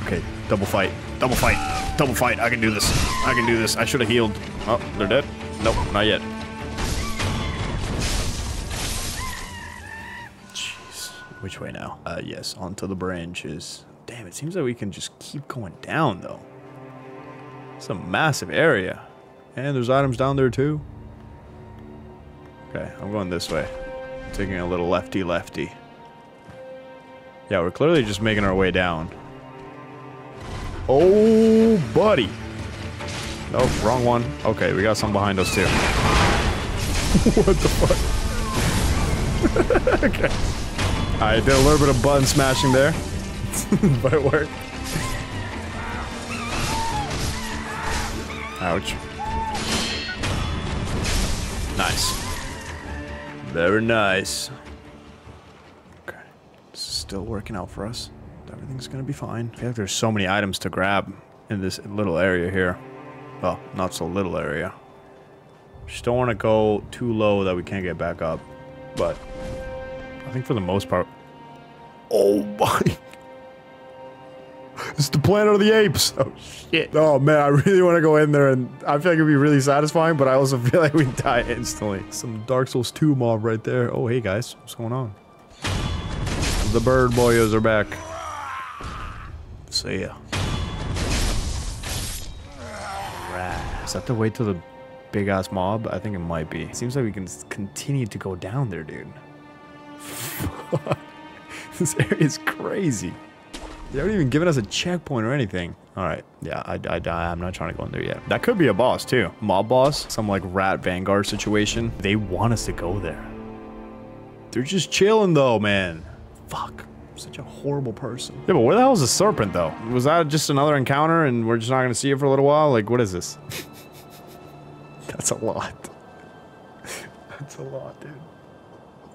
Okay, double fight. Double fight. Double fight. I can do this. I can do this. I should have healed. Oh, they're dead? Nope, not yet. Which way now? Uh, yes, onto the branches. Damn, it seems like we can just keep going down, though. It's a massive area. And there's items down there, too. Okay, I'm going this way. taking a little lefty-lefty. Yeah, we're clearly just making our way down. Oh, buddy. Nope, wrong one. Okay, we got some behind us, too. what the fuck? okay. I did a little bit of button smashing there, but it worked. Ouch. Nice. Very nice. Okay. This is still working out for us. Everything's gonna be fine. I feel like there's so many items to grab in this little area here. Well, not so little area. Just don't want to go too low that we can't get back up. But think for the most part... Oh my... It's the planet of the apes. Oh shit. Oh man, I really want to go in there and I feel like it'd be really satisfying, but I also feel like we'd die instantly. Some Dark Souls 2 mob right there. Oh hey guys, what's going on? The bird boyos are back. See ya. Is that the way to the big ass mob? I think it might be. Seems like we can continue to go down there, dude. this area is crazy. They haven't even given us a checkpoint or anything. All right, yeah, I, I, I'm not trying to go in there yet. That could be a boss too. Mob boss, some like rat vanguard situation. They want us to go there. They're just chilling though, man. Fuck. I'm such a horrible person. Yeah, but where the hell is the serpent though? Was that just another encounter and we're just not gonna see it for a little while? Like, what is this? That's a lot. That's a lot, dude.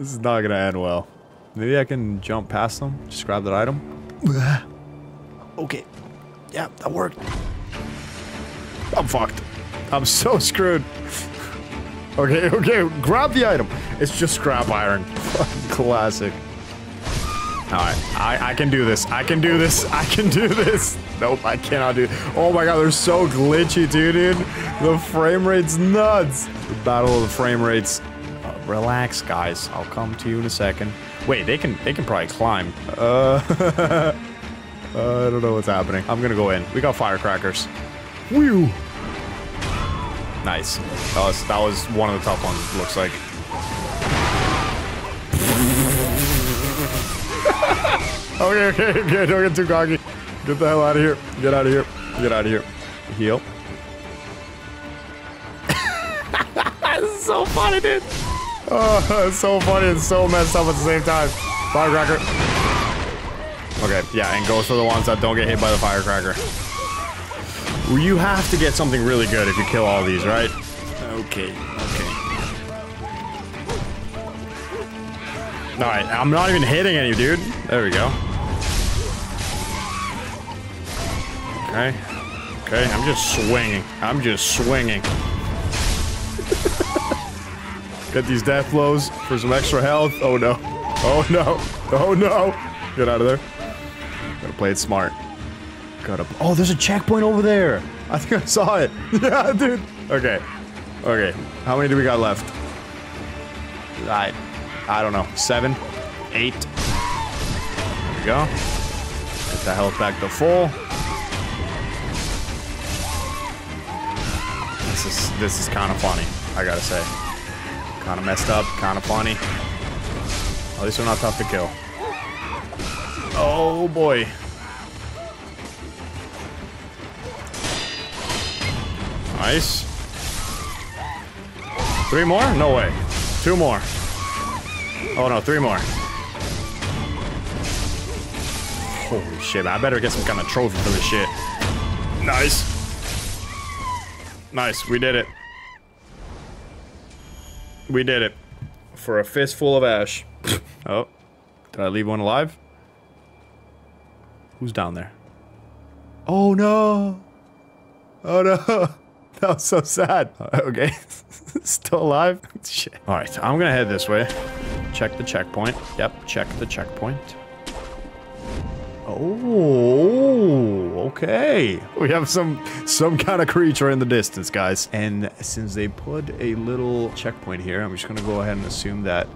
This is not gonna end well. Maybe I can jump past them. Just grab that item. Okay. Yeah, that worked. I'm fucked. I'm so screwed. Okay, okay, grab the item. It's just scrap iron. Classic. Alright, I, I can do this. I can do this. I can do this. Nope, I cannot do Oh my god, they're so glitchy, dude, dude. The frame rate's nuts. The battle of the frame rates. Relax, guys. I'll come to you in a second. Wait, they can they can probably climb. Uh, uh I don't know what's happening. I'm gonna go in. We got firecrackers. Whew. Nice. That was that was one of the tough ones. It looks like. okay, okay, okay. Don't get too cocky. Get the hell out of here. Get out of here. Get out of here. Heal. this is so funny, dude. Oh, it's so funny and so messed up at the same time. Firecracker. Okay, yeah, and goes for the ones that don't get hit by the firecracker. You have to get something really good if you kill all these, right? Okay, okay. Alright, I'm not even hitting any, dude. There we go. Okay. Okay, I'm just swinging. I'm just swinging. Get these death blows for some extra health. Oh no. Oh no. Oh no. Get out of there. Gotta play it smart. Gotta. Oh, there's a checkpoint over there. I think I saw it. yeah, dude. Okay. Okay. How many do we got left? I, I don't know. Seven, eight. There we go. Get the health back to full. This is this is kind of funny. I gotta say. Kind of messed up. Kind of funny. At least we're not tough to kill. Oh boy. Nice. Three more? No way. Two more. Oh no, three more. Holy shit, I better get some kind of trophy for this shit. Nice. Nice, we did it. We did it. For a fistful of ash. oh. Did I leave one alive? Who's down there? Oh no! Oh no! That was so sad. Uh, okay. Still alive? Shit. Alright, I'm gonna head this way. Check the checkpoint. Yep, check the checkpoint. Oh, okay. We have some some kind of creature in the distance, guys. And since they put a little checkpoint here, I'm just gonna go ahead and assume that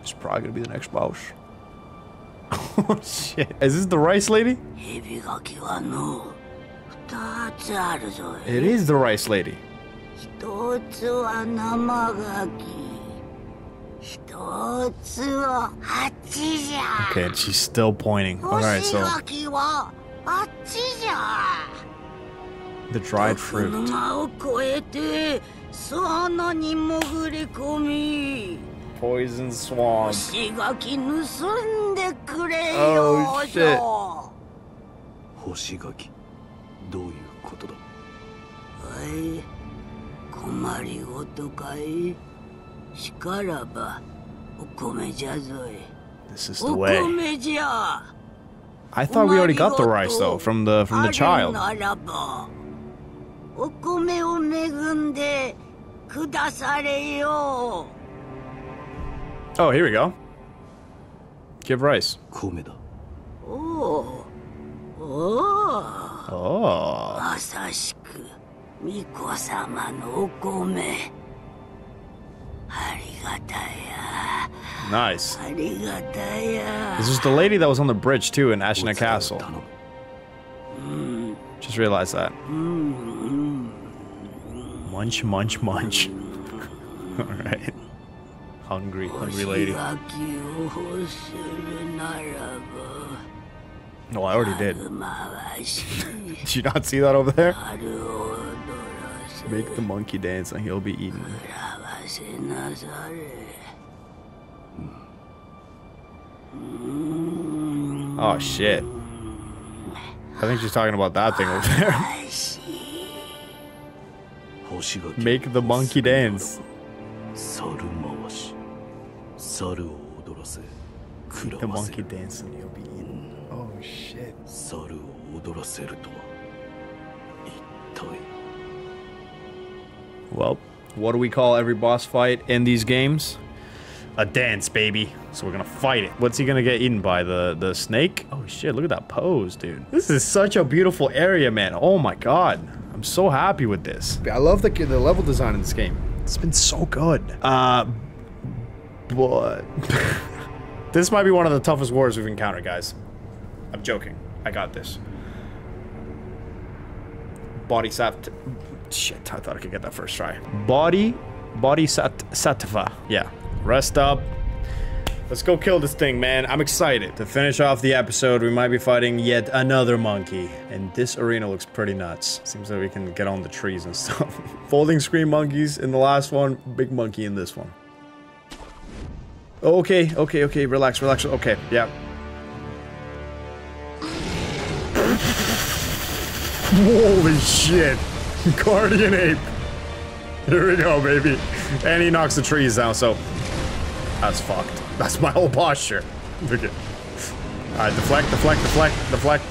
it's probably gonna be the next boss. oh shit! Is this the rice lady? It is the rice lady. Okay, and she's still pointing. Alright, 干し so ガキはあっちじゃ the dried この fruit. 間を越えて巣穴に潜り込み Poison swamp. 干しガキ盗んでくれ Oh, よ shit. 干しガキどういうことだはい困りごとかい This is the way. I thought we already got the rice though from the from the child. Oh, here we go. Give rice. Oh. Oh. oh. Nice. This is the lady that was on the bridge too in Ashina Castle. Hmm. Just realized that. Hmm. Munch, munch, munch. All right. Hungry, hungry lady. No, I already did. did you not see that over there? Make the monkey dance and he'll be eaten. 合わせなされ Oh shit. I think she's talking about that thing over there. 干しガキ Make the monkey dance. 猿回し猿を踊らせ食 The らわせ monkey dance and he'll be eaten. Oh shit. 猿を踊らせるとは一 たい Well, what do we call every boss fight in these games? A dance, baby. So we're gonna fight it. What's he gonna get eaten by? The the snake? Oh shit, look at that pose, dude. This is such a beautiful area, man. Oh my god. I'm so happy with this. I love the, the level design in this game. It's been so good. Uh, but... this might be one of the toughest wars we've encountered, guys. I'm joking. I got this. Body sat... Shit, I thought I could get that first try. Body... Body sat... Sattva. Yeah. Rest up. Let's go kill this thing, man. I'm excited. To finish off the episode, we might be fighting yet another monkey. And this arena looks pretty nuts. Seems like we can get on the trees and stuff. Folding screen monkeys in the last one. Big monkey in this one. Okay, okay, okay. Relax, relax. Okay, yeah. Holy shit. Guardian ape. Here we go, baby. And he knocks the trees down, so... That's fucked. That's my whole posture. Look. Alright, deflect, deflect, deflect, deflect.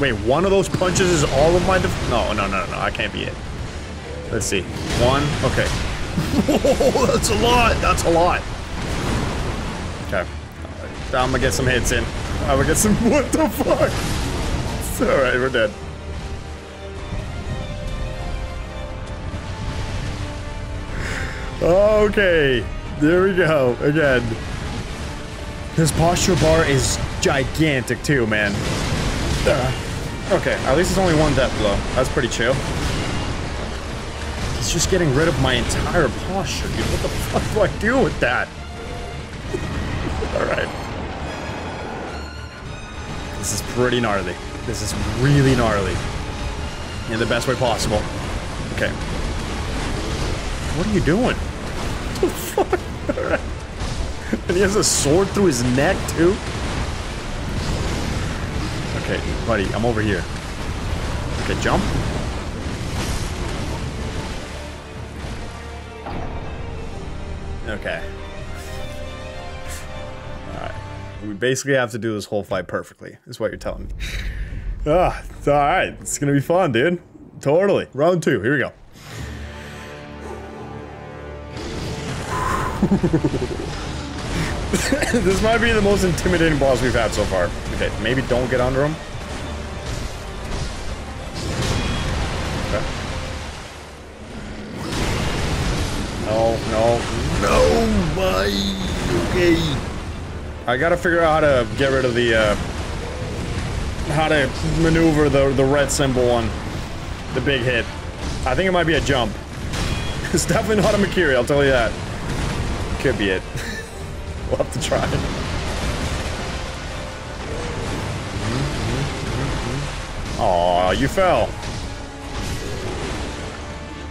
Wait, one of those punches is all of my def- No, no, no, no, I can't be it. Let's see. One, okay. Whoa, that's a lot! That's a lot! Okay. I'm gonna get some hits in. I'm gonna get some- What the fuck? Alright, we're dead. Okay, there we go, again. His posture bar is gigantic too, man. Uh, okay, at least it's only one death blow. That's pretty chill. It's just getting rid of my entire posture, dude. What the fuck do I do with that? Alright. This is pretty gnarly. This is really gnarly. In the best way possible. Okay. What are you doing? And he has a sword through his neck, too? Okay, buddy, I'm over here. Okay, jump. Okay. Alright. We basically have to do this whole fight perfectly, is what you're telling me. Ah, alright. It's gonna be fun, dude. Totally. Round two, here we go. this might be the most intimidating boss we've had so far. Okay, maybe don't get under him. Okay. No, no, no, bye. Okay. I gotta figure out how to get rid of the, uh, how to maneuver the, the red symbol one. the big hit. I think it might be a jump. It's definitely not a Mikiri, I'll tell you that. Could be it. we'll have to try. Aw, you fell.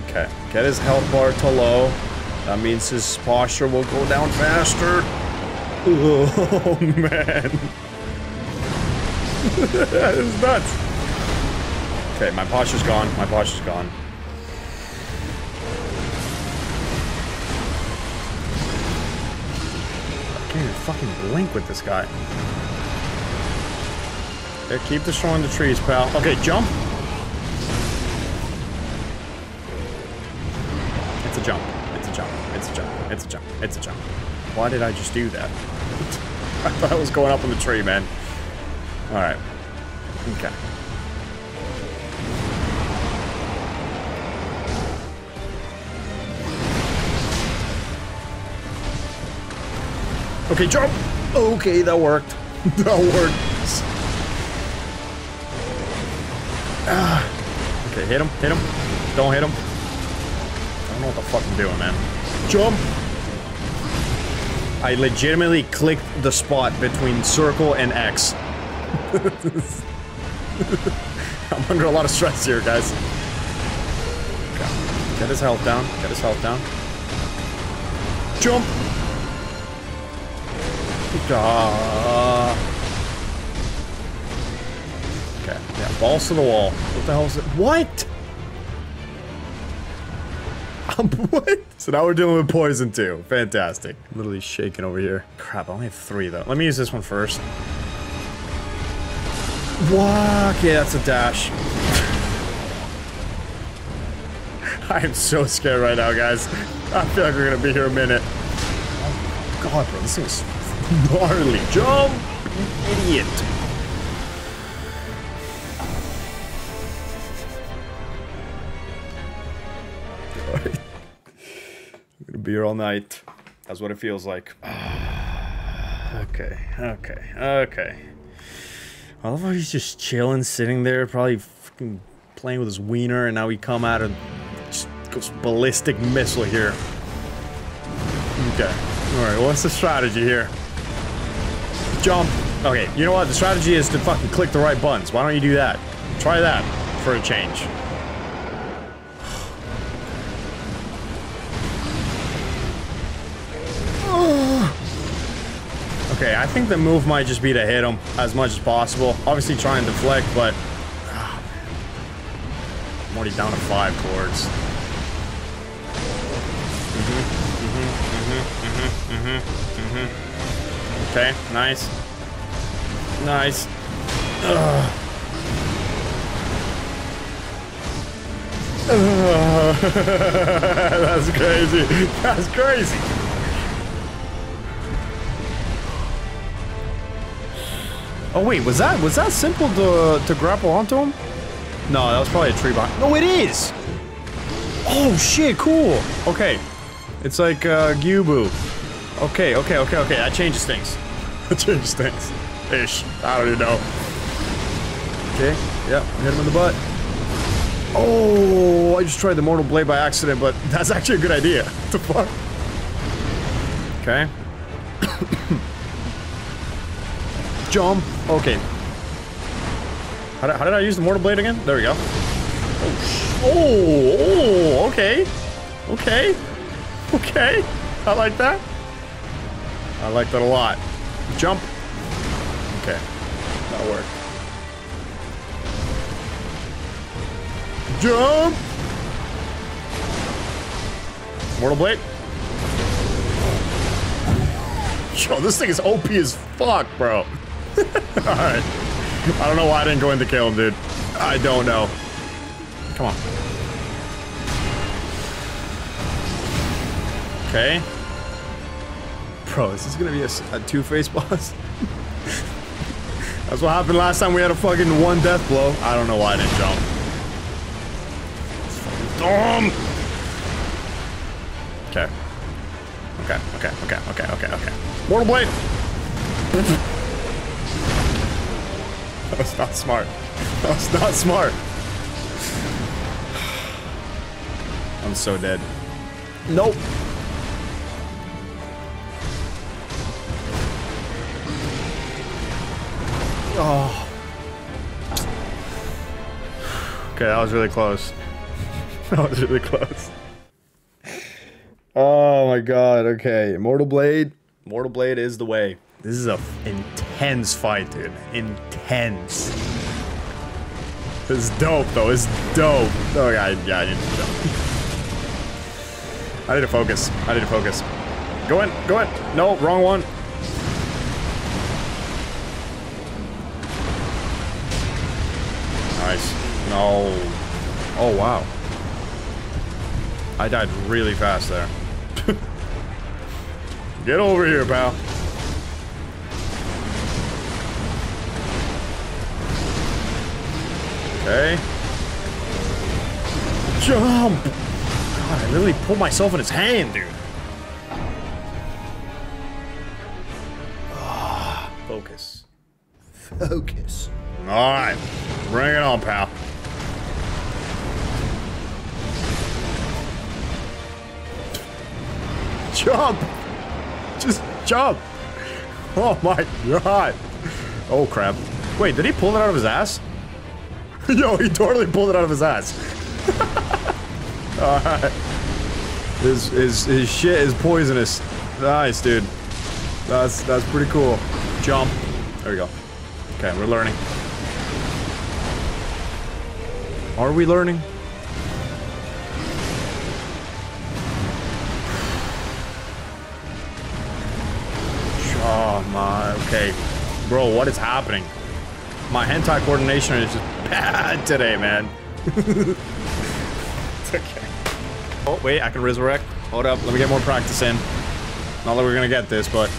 Okay, get his health bar to low. That means his posture will go down faster. Oh, man. that is nuts. Okay, my posture's gone. My posture's gone. Can't fucking blink with this guy. Okay, keep destroying the trees, pal. Okay, jump. It's a jump. It's a jump. It's a jump. It's a jump. It's a jump. Why did I just do that? I thought I was going up in the tree, man. Alright. Okay. Okay, jump! Okay, that worked. that worked. Ah. Okay, hit him, hit him. Don't hit him. I don't know what the fuck I'm doing, man. Jump! I legitimately clicked the spot between circle and X. I'm under a lot of stress here, guys. Get his health down. Get his health down. Jump! Ah. Okay, yeah, balls to the wall. What the hell is it? What? Um, what? So now we're dealing with poison too. Fantastic. Literally shaking over here. Crap, I only have three though. Let me use this one first. Wow, okay, that's a dash. I am so scared right now, guys. I feel like we're gonna be here a minute. Oh, God, bro, this thing's gnarly. Jump, you idiot. I'm gonna be here all night. That's what it feels like. okay, okay, okay. I love how he's just chilling, sitting there, probably playing with his wiener, and now he come out and just goes ballistic missile here. Okay. Alright, what's the strategy here? Jump. Okay, you know what? The strategy is to fucking click the right buttons. Why don't you do that? Try that for a change. Okay, I think the move might just be to hit him as much as possible. Obviously try and deflect, but... I'm already down to five chords. Mm-hmm, mm-hmm, mm-hmm, Okay, nice. Nice. Ugh. Ugh. That's crazy. That's crazy. Oh wait, was that was that simple to to grapple onto him? No, that was probably a tree behind. No, it is. Oh shit, cool. Okay, it's like uh, Gyoubu. Okay, okay, okay, okay. That changes things. That changes things. Ish. I don't even know. Okay. Yep. Hit him in the butt. Oh, I just tried the Mortal Blade by accident, but that's actually a good idea. What the fuck? Okay. Jump. Okay. How did, how did I use the Mortal Blade again? There we go. Oh, oh, oh, okay. Okay. Okay. I like that. I like that a lot. Jump. Okay. That'll work. Jump! Mortal Blade. Yo, this thing is OP as fuck, bro. Alright. I don't know why I didn't go in to kill him, dude. I don't know. Come on. Okay. Bro, this is this gonna be a two-face boss? That's what happened last time we had a fucking one death blow. I don't know why I didn't jump. It's dumb. Okay. Okay, okay, okay, okay, okay, okay. Mortal Blade! that was not smart. That was not smart. I'm so dead. Nope. Oh. Okay, that was really close. that was really close. Oh my god, okay. Mortal Blade. Mortal Blade is the way. This is a intense fight, dude. Intense. Is dope, though. It's dope. Oh, yeah, yeah, I need to jump. I need to focus. I need to focus. Go in, go in. No, wrong one. Nice. No. Oh, wow. I died really fast there. Get over here, pal. Okay. Jump! God, I literally pulled myself in his hand, dude. Ah, Focus. Focus. Alright. Bring it on, pal. Jump! Just jump! Oh my god! Oh crap. Wait, did he pull it out of his ass? Yo, he totally pulled it out of his ass. Alright. His, his, his shit is poisonous. Nice, dude. That's, that's pretty cool. Jump. There we go. Okay, we're learning. Are we learning? Oh my, okay. Bro, what is happening? My hentai coordination is just bad today, man. it's okay. Oh, wait, I can resurrect. Hold up, let me get more practice in. Not that we're gonna get this, but...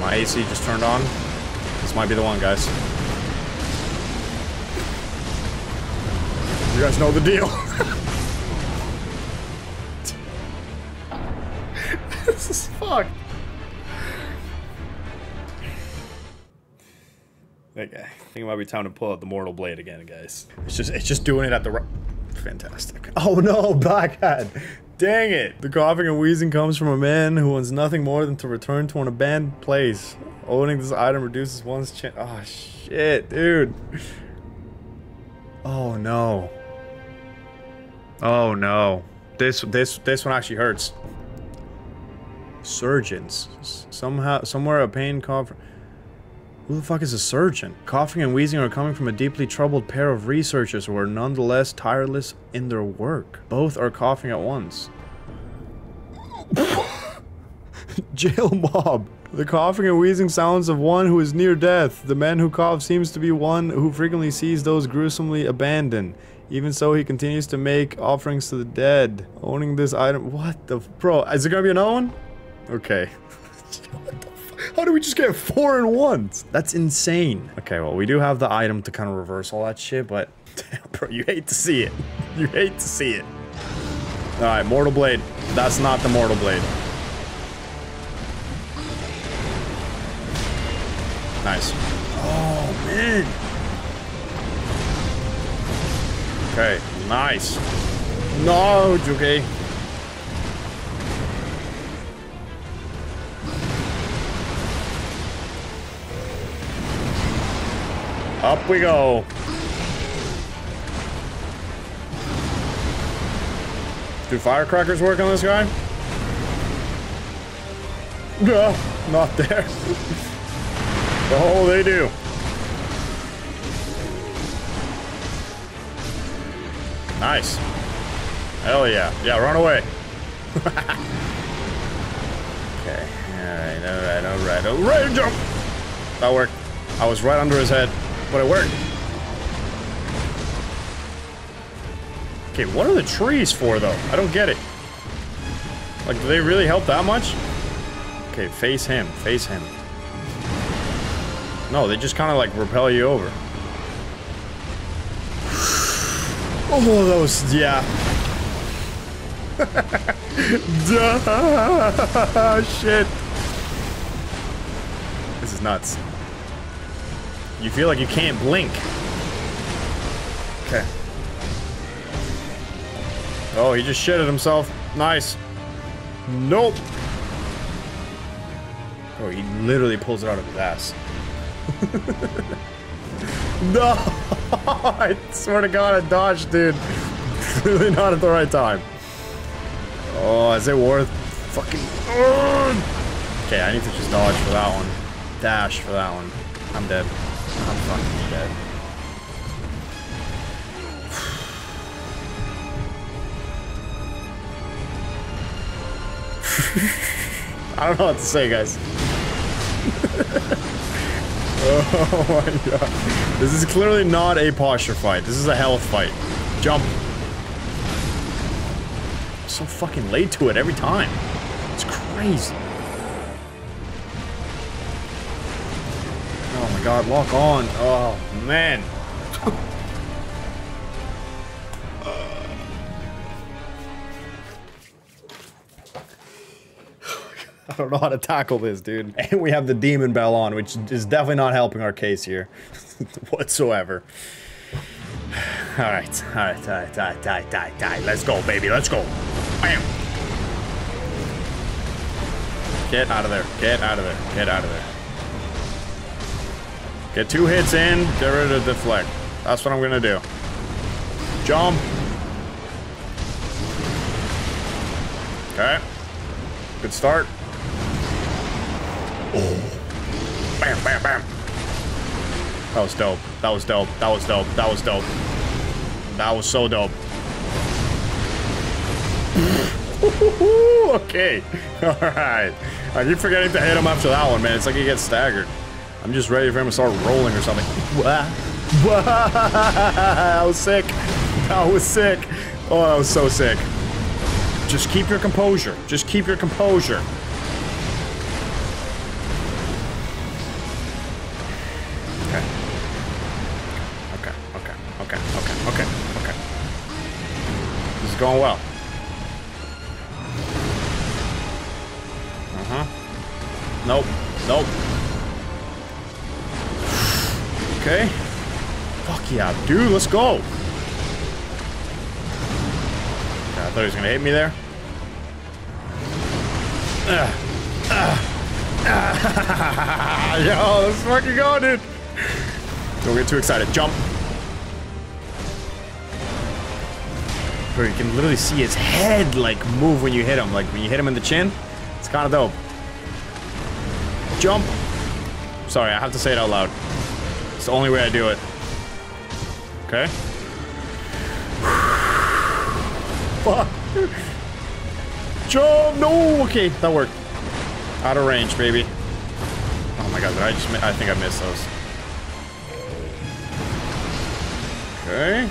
My AC just turned on. This might be the one, guys. You guys know the deal. this is fucked. Okay, I think it might be time to pull out the Mortal Blade again, guys. It's just, it's just doing it at the right... Fantastic. Oh no, Blackhead! Dang it! The coughing and wheezing comes from a man who wants nothing more than to return to an abandoned place. Owning this item reduces one's chance. Oh ah, shit, dude. Oh no. Oh no. This this this one actually hurts. Surgeons. Somehow somewhere a pain cough. Who the fuck is a surgeon? Coughing and wheezing are coming from a deeply troubled pair of researchers who are nonetheless tireless in their work. Both are coughing at once. Jail mob. The coughing and wheezing sounds of one who is near death. The man who coughs seems to be one who frequently sees those gruesomely abandoned. Even so, he continues to make offerings to the dead. Owning this item. What the. Bro, is it gonna be another one? Okay. What the fu- How do we just get four in ones? That's insane. Okay, well, we do have the item to kind of reverse all that shit, but. Damn, bro, you hate to see it. You hate to see it. Alright, Mortal Blade. That's not the Mortal Blade. Nice. Oh, man. Okay, nice. No, it's okay. Up we go. Do firecrackers work on this guy? No, not there. oh, they do. Nice. Hell yeah. Yeah, run away. okay. Alright, alright, alright, alright, jump! That worked. I was right under his head, but it worked. Okay, what are the trees for, though? I don't get it. Like, do they really help that much? Okay, face him. Face him. No, they just kind of, like, repel you over. Oh, was, yeah. Duh, shit. This is nuts. You feel like you can't blink. Okay. Oh, he just shitted himself. Nice. Nope. Oh, he literally pulls it out of his ass. no! I swear to God, I dodged, dude. really not at the right time. Oh, is it worth fucking... Okay, I need to just dodge for that one. Dash for that one. I'm dead. I'm fucking dead. I don't know what to say, guys. oh my god. This is clearly not a posture fight. This is a health fight. Jump. So fucking late to it every time. It's crazy. My god, lock on. Oh man. I don't know how to tackle this, dude. And we have the demon bell on, which is definitely not helping our case here whatsoever. All right, all right, all right, all right, all right, all right, all right. Let's go, baby. Let's go. Bam. Get out of there. Get out of there. Get out of there. Get two hits in. Get rid of the deflect. That's what I'm gonna do. Jump. Okay. Good start. Oh. Bam, bam, bam. That was dope. That was dope. That was dope. That was dope. That was so dope. okay. Alright. I keep forgetting to hit him after that one, man. It's like he gets staggered. I'm just ready for him to start rolling or something. That was sick. That was sick. Oh, that was so sick. Just keep your composure. Just keep your composure. Okay. Okay, okay, okay, okay, okay, okay. This is going well. Uh-huh. Nope. Nope. Okay. Fuck yeah, dude, let's go. I thought he was gonna hit me there. Ugh. Ah. Yo, let's fucking go, dude. Don't get too excited. Jump. Bro, you can literally see his head, like, move when you hit him. Like, when you hit him in the chin. It's kind of dope. Jump. Sorry, I have to say it out loud. It's the only way I do it. Okay. Fuck. Jump! No! Okay, that worked. Out of range, baby. Oh my god, I just... I think I missed those. Okay.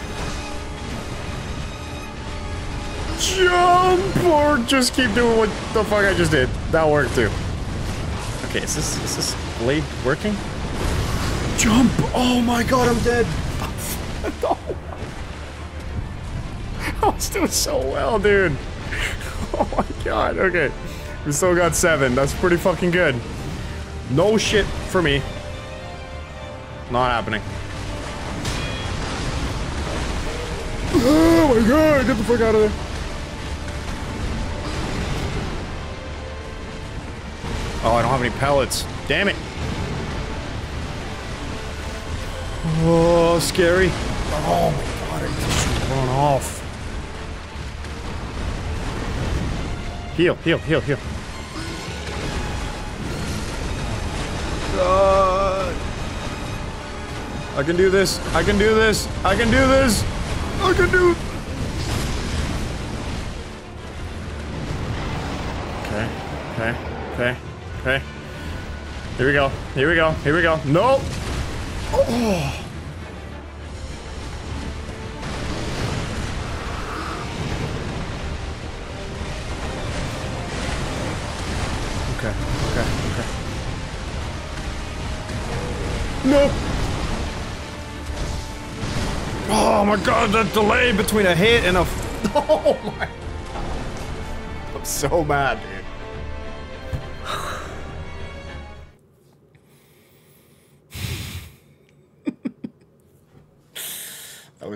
Jump! Or just keep doing what the fuck I just did. That worked too. Okay, is this... Is this blade working? Jump! Oh my god, I'm dead! I was doing so well, dude. Oh my god, okay. We still got seven. That's pretty fucking good. No shit for me. Not happening. Oh my god, get the fuck out of there. Oh, I don't have any pellets. Damn it. Oh, scary. Oh my god, I just run off. Heal, heal, heal, heal. God. I can do this. I can do this. I can do this. I can do. Okay. Okay. Okay. Okay. Here we go. Here we go. Here we go. Nope. Oh. Okay, okay, okay. No! Oh my god, that delay between a hit and a... Oh my... I'm so mad, dude.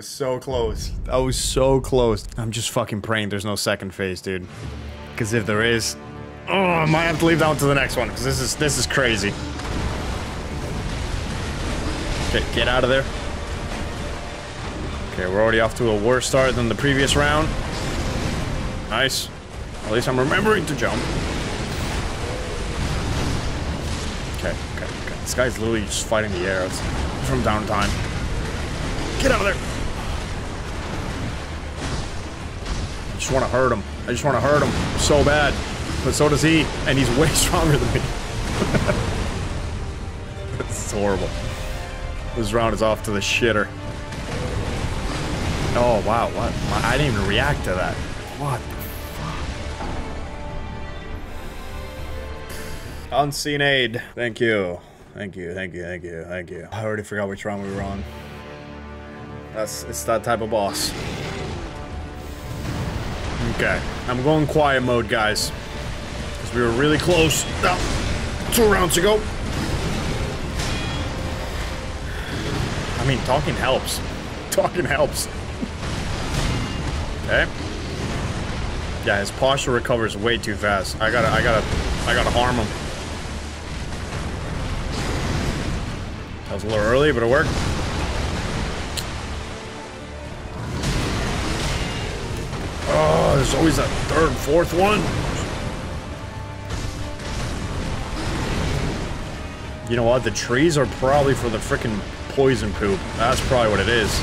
Was so close. That was so close. I'm just fucking praying there's no second phase, dude. Because if there is, oh, I might have to leave that one to the next one. Because this is this is crazy. Okay, get out of there. Okay, we're already off to a worse start than the previous round. Nice. At least I'm remembering to jump. Okay, okay, okay. This guy's literally just fighting the arrows from downtime. Get out of there. Just want to hurt him. I just want to hurt him so bad. But so does he, and he's way stronger than me. That's horrible. This round is off to the shitter. Oh, wow, what? I didn't even react to that. What? Unseen aid. Thank you. Thank you, thank you, thank you, thank you. I already forgot which round we were on. That's, it's that type of boss. Okay, I'm going quiet mode, guys. Because we were really close. Oh, two rounds ago. I mean, talking helps. Talking helps. Okay. Yeah, his posture recovers way too fast. I gotta, I gotta, I gotta harm him. That was a little early, but it worked. There's always a third, fourth one. You know what? The trees are probably for the freaking poison poop. That's probably what it is.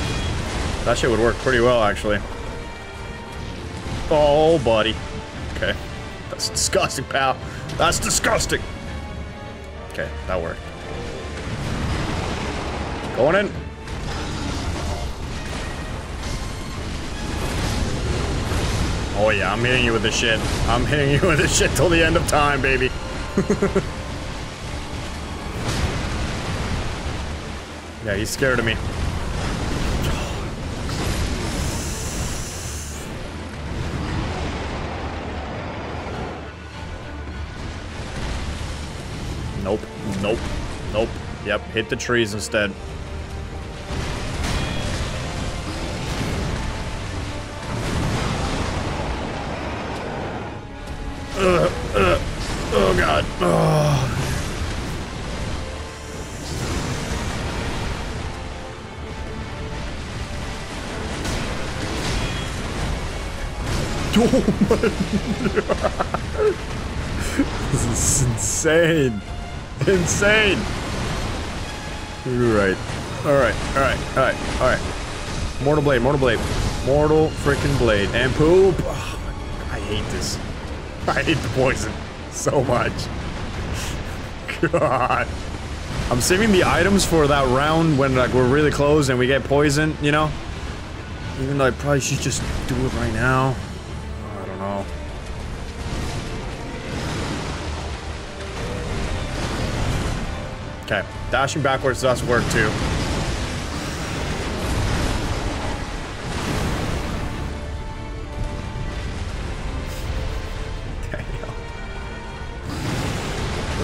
That shit would work pretty well, actually. Oh, buddy. Okay. That's disgusting, pal. That's disgusting. Okay, that worked. Going in. Oh yeah, I'm hitting you with this shit. I'm hitting you with this shit till the end of time, baby. yeah, he's scared of me. Nope. Nope. Nope. Yep. Hit the trees instead. This is insane. Insane. Right. Alright, alright, alright, alright. Mortal Blade, Mortal Blade. Mortal freaking Blade. And poop. Oh, I hate this. I hate the poison so much. God. I'm saving the items for that round when like we're really close and we get poisoned, you know? Even though I probably should just do it right now. Okay, dashing backwards does work too.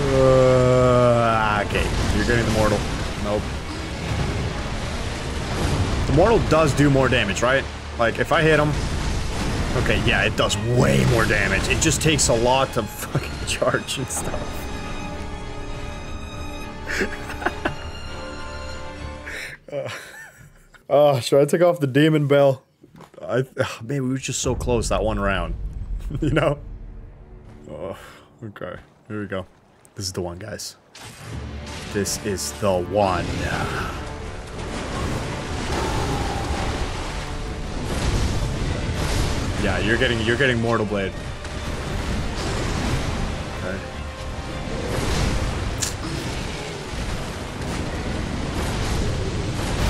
Uh, okay, you're getting the mortal. Nope. The mortal does do more damage, right? Like, if I hit him... Okay, yeah, it does way more damage. It just takes a lot to fucking charge and stuff. uh, oh, should I take off the demon bell? I, oh, man, we were just so close that one round. you know? Oh, okay. Here we go. This is the one, guys. This is the one. Yeah, you're getting you're getting Mortal Blade. Okay.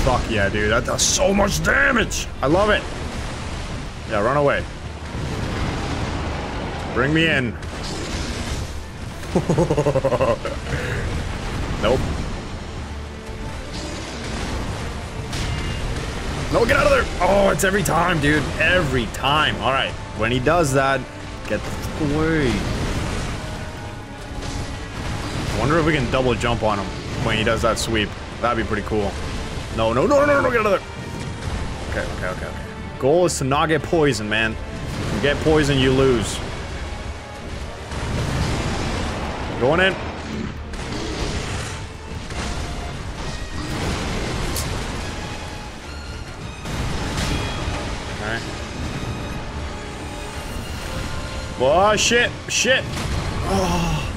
Fuck yeah, dude. That does so much damage. I love it. Yeah, run away. Bring me in. nope. No, get out of there! Oh, it's every time, dude. Every time. All right. When he does that, get away. Wonder if we can double jump on him when he does that sweep. That'd be pretty cool. No, no, no, no, no, get out of there. Okay, okay, okay, okay. Goal is to not get poisoned, man. You get poisoned, you lose. Going in. Oh, shit. Shit. Oh.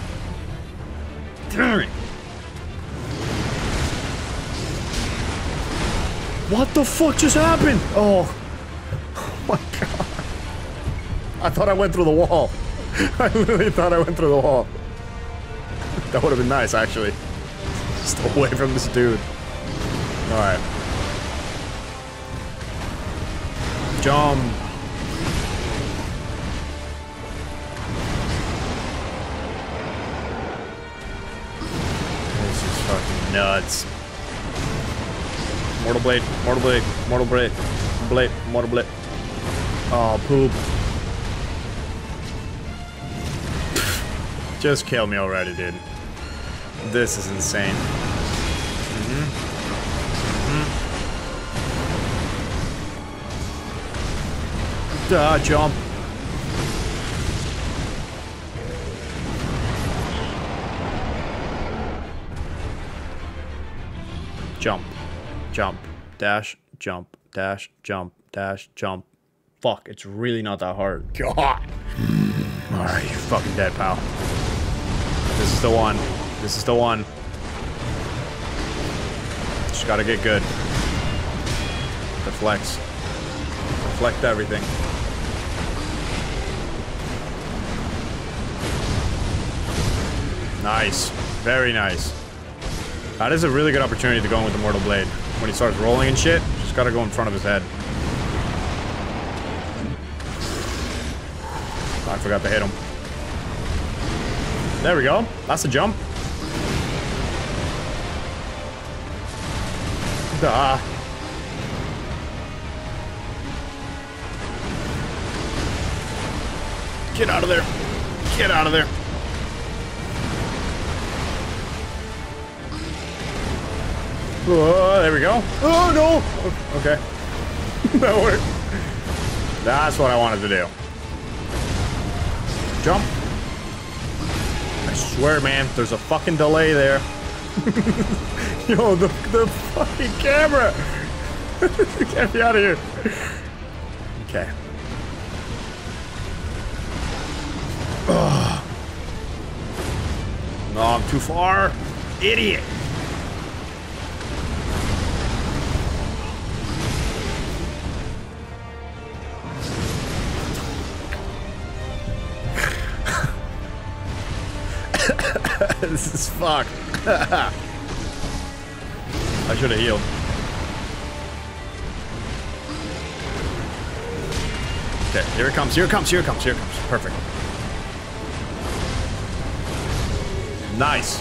Damn it. What the fuck just happened? Oh. Oh my god. I thought I went through the wall. I literally thought I went through the wall. That would have been nice, actually. Just away from this dude. Alright. Jump. Nuts. Mortal Blade, Mortal Blade, Mortal Blade, Blade, Mortal Blade. Oh, poop. Just kill me already, dude. This is insane. Mm-hmm. Mm-hmm. Duh, jump. Jump. Jump. Dash. Jump. Dash. Jump. Dash. Jump. Fuck, it's really not that hard. God. Alright, you're fucking dead, pal. This is the one. This is the one. Just gotta get good. Deflects. Deflect everything. Nice. Very nice. That is a really good opportunity to go in with the Mortal Blade. When he starts rolling and shit, just gotta go in front of his head. I forgot to hit him. There we go. That's a jump. Duh. Get out of there. Get out of there. There we go. Oh, no. Okay. that worked. That's what I wanted to do. Jump. I swear, man, there's a fucking delay there. Yo, the, the fucking camera. Get me out of here. Okay. Ugh. No, I'm too far. Idiot. This is fucked. I should have healed. Okay, here it comes, here it comes, here it comes, here it comes. Perfect. Nice.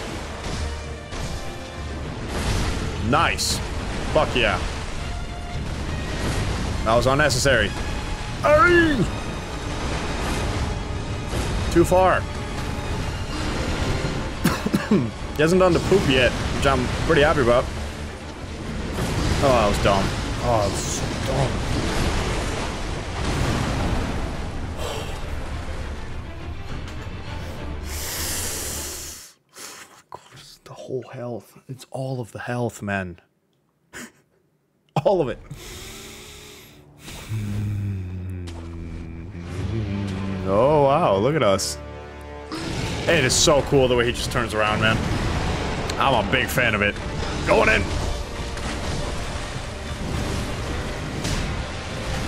Nice. Fuck yeah. That was unnecessary. Too far. Hmm. he hasn't done the poop yet, which I'm pretty happy about. Oh, that was dumb. Oh, that was so dumb. The whole health. It's all of the health, man. all of it. Hmm. Oh, wow. Look at us. It is so cool the way he just turns around, man. I'm a big fan of it. Going in.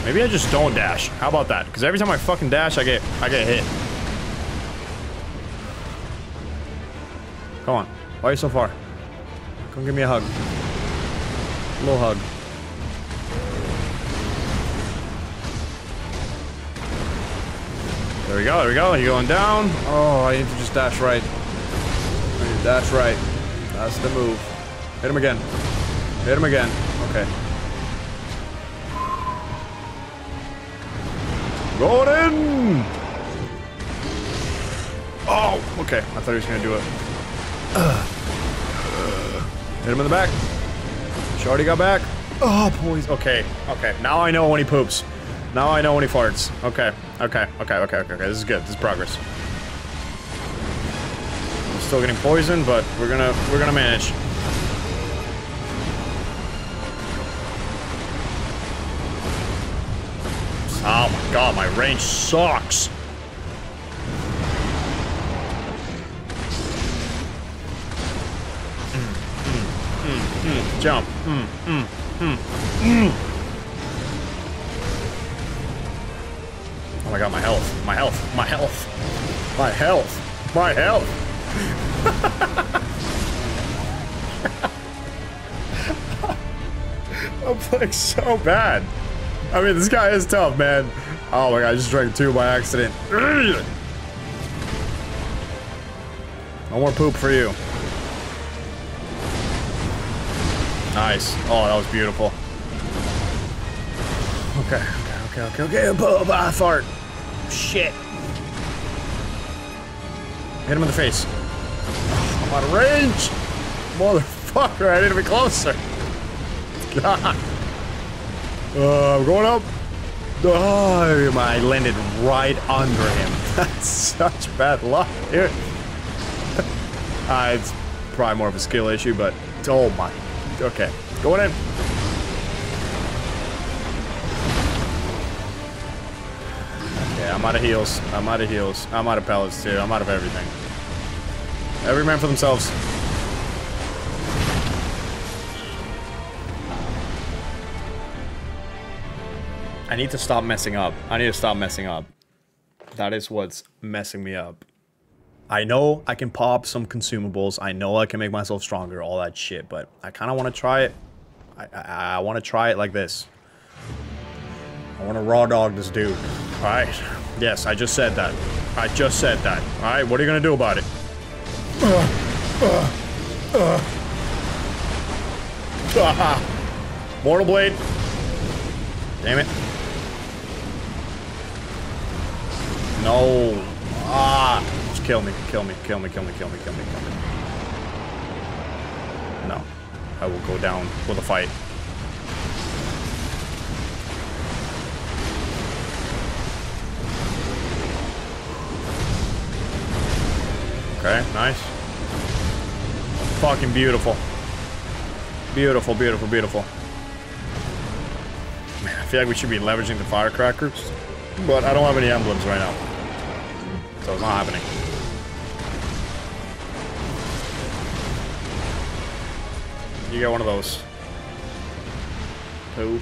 Maybe I just don't dash. How about that? Because every time I fucking dash, I get I get hit. Come on. Why are you so far? Come give me a hug. A little hug. There we go, there we go. You're going down. Oh, I need to just dash right. I need to dash right. That's the move. Hit him again. Hit him again. Okay. Going in! Oh, okay. I thought he was gonna do it. Hit him in the back. Shorty got back. Oh, boys. Okay, okay. Now I know when he poops. Now I know when he farts. Okay, okay, okay, okay, okay, okay. This is good. This is progress. I'm still getting poisoned, but we're gonna we're gonna manage. Oh my god, my range sucks. Mm, mm, mm, mm. Jump. Oh my god, my health. My health. My health. My health. My health. I'm playing so bad. I mean, this guy is tough, man. Oh my god, I just drank two by accident. No more poop for you. Nice. Oh, that was beautiful. Okay, okay, okay, okay, okay. Oh, I fart. Shit. Hit him in the face. I'm out of range. Motherfucker, I need to be closer. God. Uh, I'm going up. Oh, I landed right under him. That's such bad luck, uh, it's probably more of a skill issue, but oh my. Okay, going in. I'm out of heals. I'm out of heals. I'm out of pellets too. I'm out of everything. Every man for themselves. I need to stop messing up. I need to stop messing up. That is what's messing me up. I know I can pop some consumables. I know I can make myself stronger, all that shit. But I kind of want to try it. I, I, I want to try it like this. I want to raw dog this dude. All right. Yes, I just said that. I just said that. All right, what are you going to do about it? Mortal Blade. Damn it. No. Ah. Just kill me, kill me, kill me, kill me, kill me, kill me, kill me. No. I will go down with a fight. Okay, nice. Fucking beautiful. Beautiful, beautiful, beautiful. Man, I feel like we should be leveraging the firecrackers, but I don't have any emblems right now. So it's not happening. You get one of those. Poop.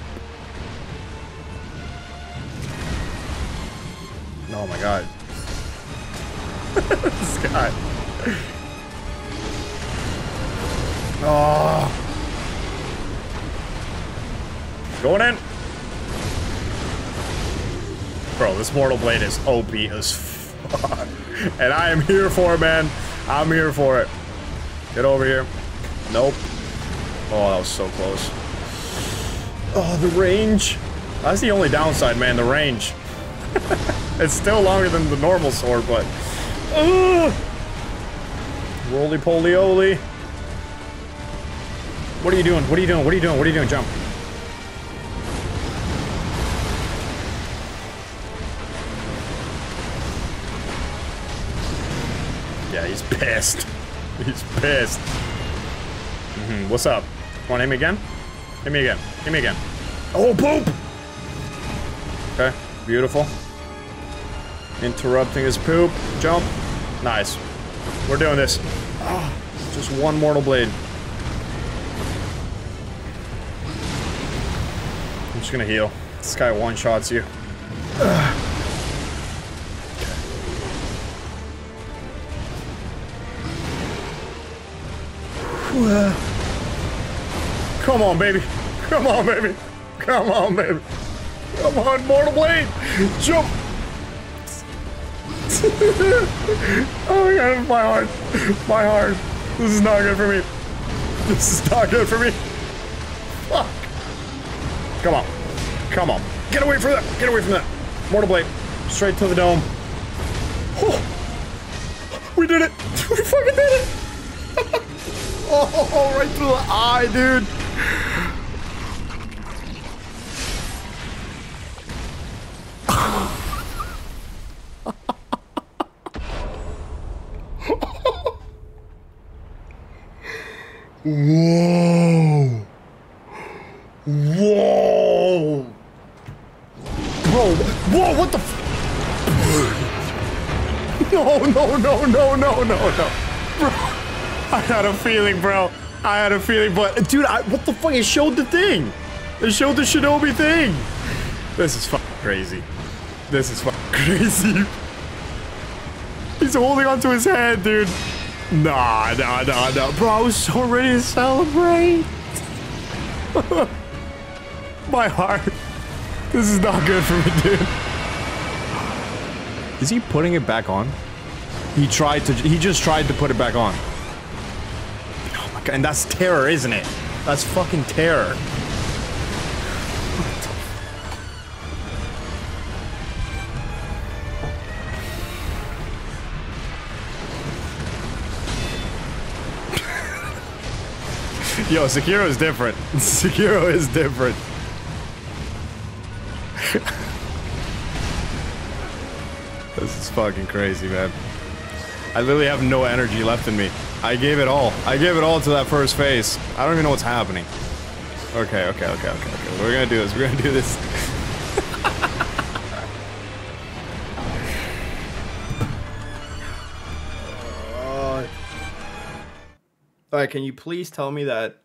Oh my god. Guy. Oh. Going in. Bro, this Mortal Blade is OP as fuck. And I am here for it, man. I'm here for it. Get over here. Nope. Oh, that was so close. Oh, the range. That's the only downside, man, the range. it's still longer than the normal sword, but... Uh, Roly-poly-oly. What are you doing? What are you doing? What are you doing? What are you doing? Jump. Yeah, he's pissed. He's pissed. Mm -hmm. What's up? Want to hit me again? Hit me again. Hit me again. Oh, poop! Okay, beautiful. Interrupting his poop. Jump. Nice. We're doing this. Oh, just one Mortal Blade. I'm just gonna heal. This guy one-shots you. Ugh. Come on, baby. Come on, baby. Come on, baby. Come on, Mortal Blade. Jump. Oh my god, my heart. My heart. This is not good for me. This is not good for me. Fuck. Come on. Come on. Get away from that. Get away from that. Mortal Blade. Straight to the dome. Oh. We did it. We fucking did it. oh, right through the eye, dude. Whoa. Whoa. Bro, whoa, what the No, no, no, no, no, no, no. Bro, I had a feeling, bro. I had a feeling, but dude, I, what the fuck? It showed the thing. It showed the Shinobi thing. This is fucking crazy. This is fucking crazy. He's holding onto his head, dude. Nah, nah, nah, nah. Bro, I was so ready to celebrate. My heart. This is not good for me, dude. Is he putting it back on? He tried to, he just tried to put it back on. Oh my god, and that's terror, isn't it? That's fucking terror. Yo, Sekiro is different. Sekiro is different. this is fucking crazy, man. I literally have no energy left in me. I gave it all. I gave it all to that first phase. I don't even know what's happening. Okay, okay, okay, okay, okay. We're gonna do this. We're gonna do this. All right, can you please tell me that?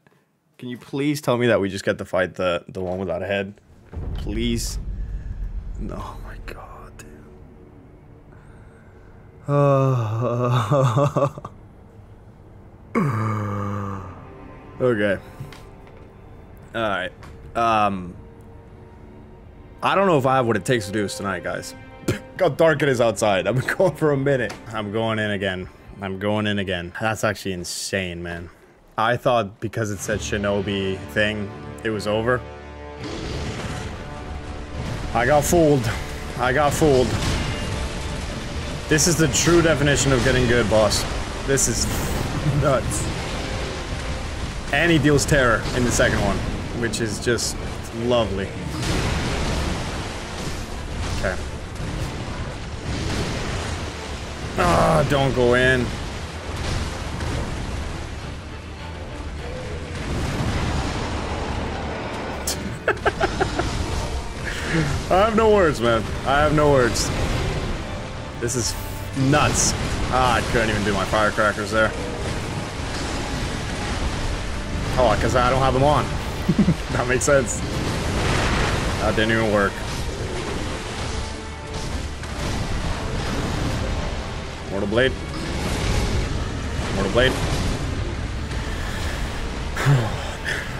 Can you please tell me that we just get to fight the the one without a head? Please. No, oh my god, dude. okay. Alright. Um I don't know if I have what it takes to do this tonight, guys. How dark it is outside. I've been going for a minute. I'm going in again. I'm going in again. That's actually insane, man. I thought because it said Shinobi thing, it was over. I got fooled. I got fooled. This is the true definition of getting good, boss. This is nuts. And he deals terror in the second one, which is just lovely. Ah, don't go in. I have no words, man. I have no words. This is nuts. Ah, I couldn't even do my firecrackers there. Oh, because I don't have them on. that makes sense. That didn't even work. Mortal Blade. Mortal Blade.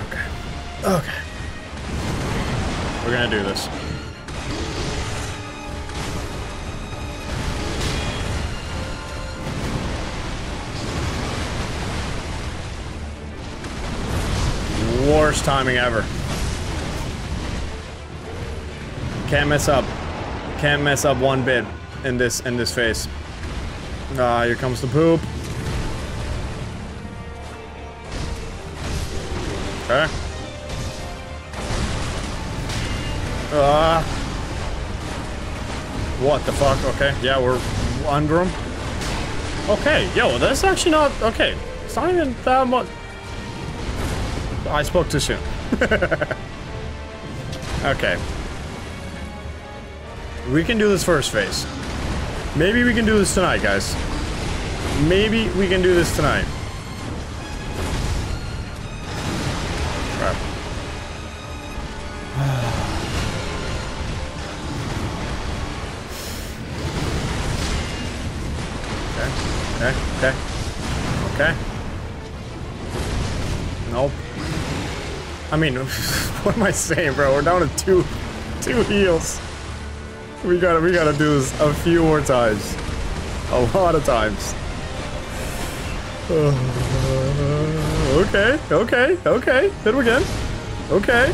okay. Okay. We're gonna do this. Worst timing ever. Can't mess up. Can't mess up one bit in this in this phase. Ah, here comes the poop. Okay. Ah. what the fuck? Okay, yeah, we're under him. Okay, yo, that's actually not okay. It's not even that much. I spoke too soon. okay. We can do this first phase. Maybe we can do this tonight, guys. Maybe we can do this tonight. Crap. okay, okay, okay. Okay. Nope. I mean, what am I saying, bro? We're down to two, two heals. We gotta, we gotta do this a few more times. A lot of times. Okay, okay, okay. Hit him again. Okay.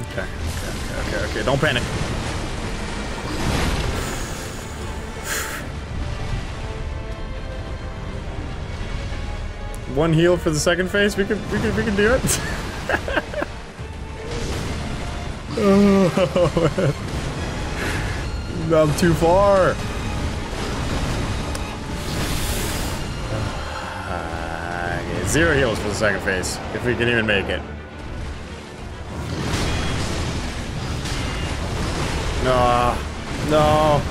Okay, okay, okay, okay. Don't panic. One heal for the second phase. We can, we can, we can do it. oh, I'm too far. Uh, okay, zero heals for the second phase, if we can even make it. No, no.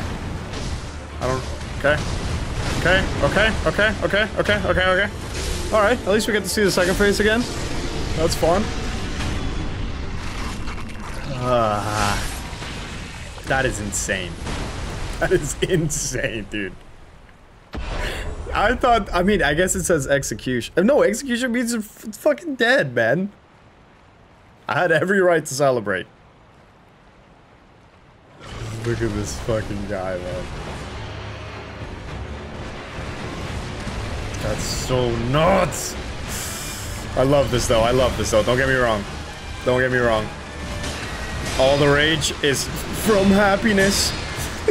I don't. Okay. Okay. Okay. Okay. Okay. Okay. Okay. Okay. All right. At least we get to see the second phase again. That's fun. Ah, that is insane. That is insane, dude. I thought, I mean, I guess it says execution. No, execution means you're fucking dead, man. I had every right to celebrate. Look at this fucking guy, man. That's so nuts. I love this, though. I love this, though. Don't get me wrong. Don't get me wrong. All the rage is from happiness.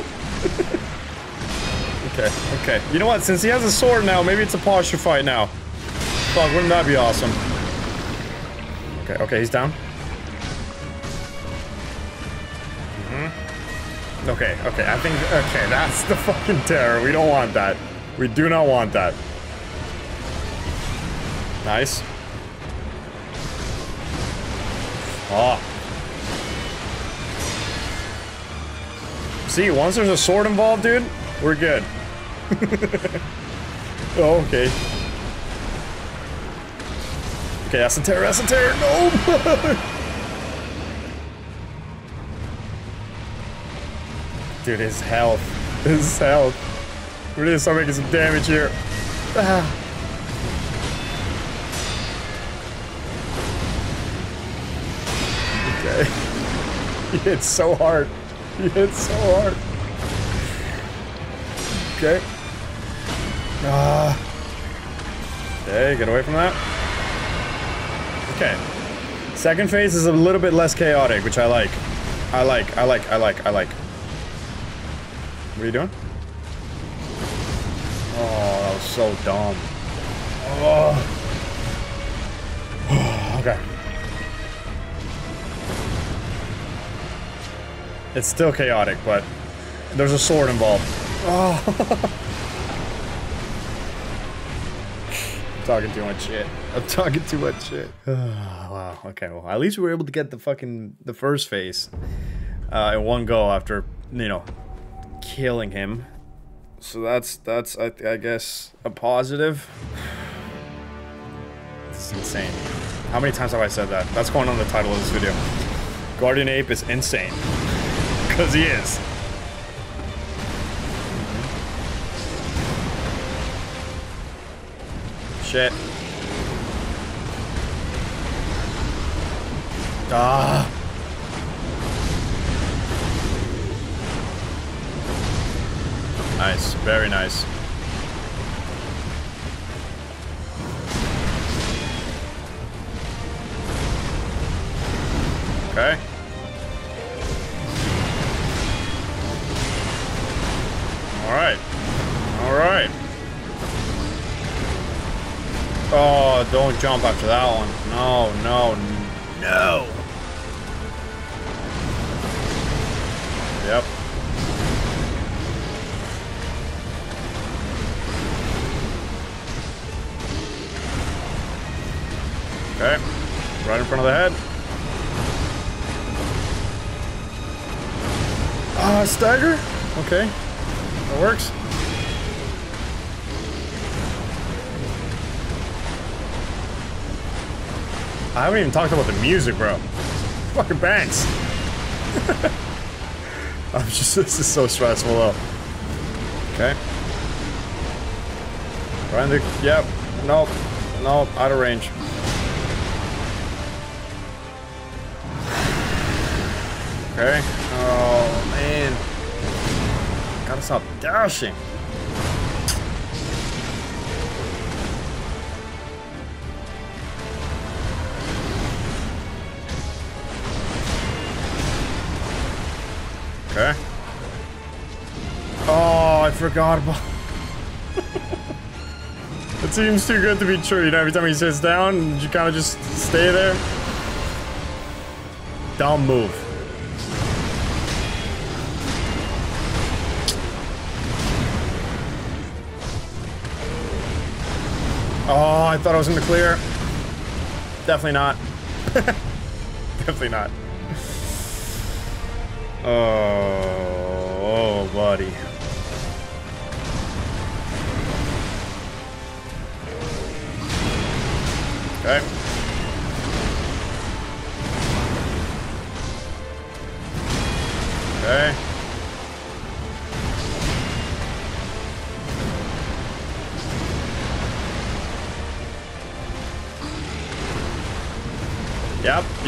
okay, okay. You know what? Since he has a sword now, maybe it's a posture fight now. Fuck, wouldn't that be awesome? Okay, okay, he's down. Mm hmm Okay, okay, I think, okay, that's the fucking terror. We don't want that. We do not want that. Nice. Oh. See, once there's a sword involved, dude, we're good. oh, okay. Okay, that's a terror, that's a terror. No! Dude, his health. His health. We need to start making some damage here. Ah. Hits so hard. He hits so hard. Okay. Ah. Okay, get away from that. Okay. Second phase is a little bit less chaotic, which I like. I like, I like, I like, I like. What are you doing? Oh, that was so dumb. Oh. okay. It's still chaotic, but there's a sword involved. Oh. I'm talking too much shit. I'm talking too much shit. Oh, wow. Okay. Well, at least we were able to get the fucking the first phase uh, in one go after you know killing him. So that's that's I, I guess a positive. This is insane. How many times have I said that? That's going on the title of this video. Guardian Ape is insane. Because he is. Shit. Ah. Nice, very nice. Okay. All right. All right. Oh, don't jump after that one. No, no, no. Yep. Okay. Right in front of the head. Ah, uh, stagger? Okay. That works. I haven't even talked about the music, bro. Fucking bangs. I'm just, this is so stressful though. Okay. Right the, yep. Nope. Nope, out of range. Okay. Stop dashing. Okay. Oh, I forgot about... it seems too good to be true. You know, every time he sits down, you kind of just stay there. Dumb move. Thought I was in the clear. Definitely not. Definitely not. Oh, oh, buddy.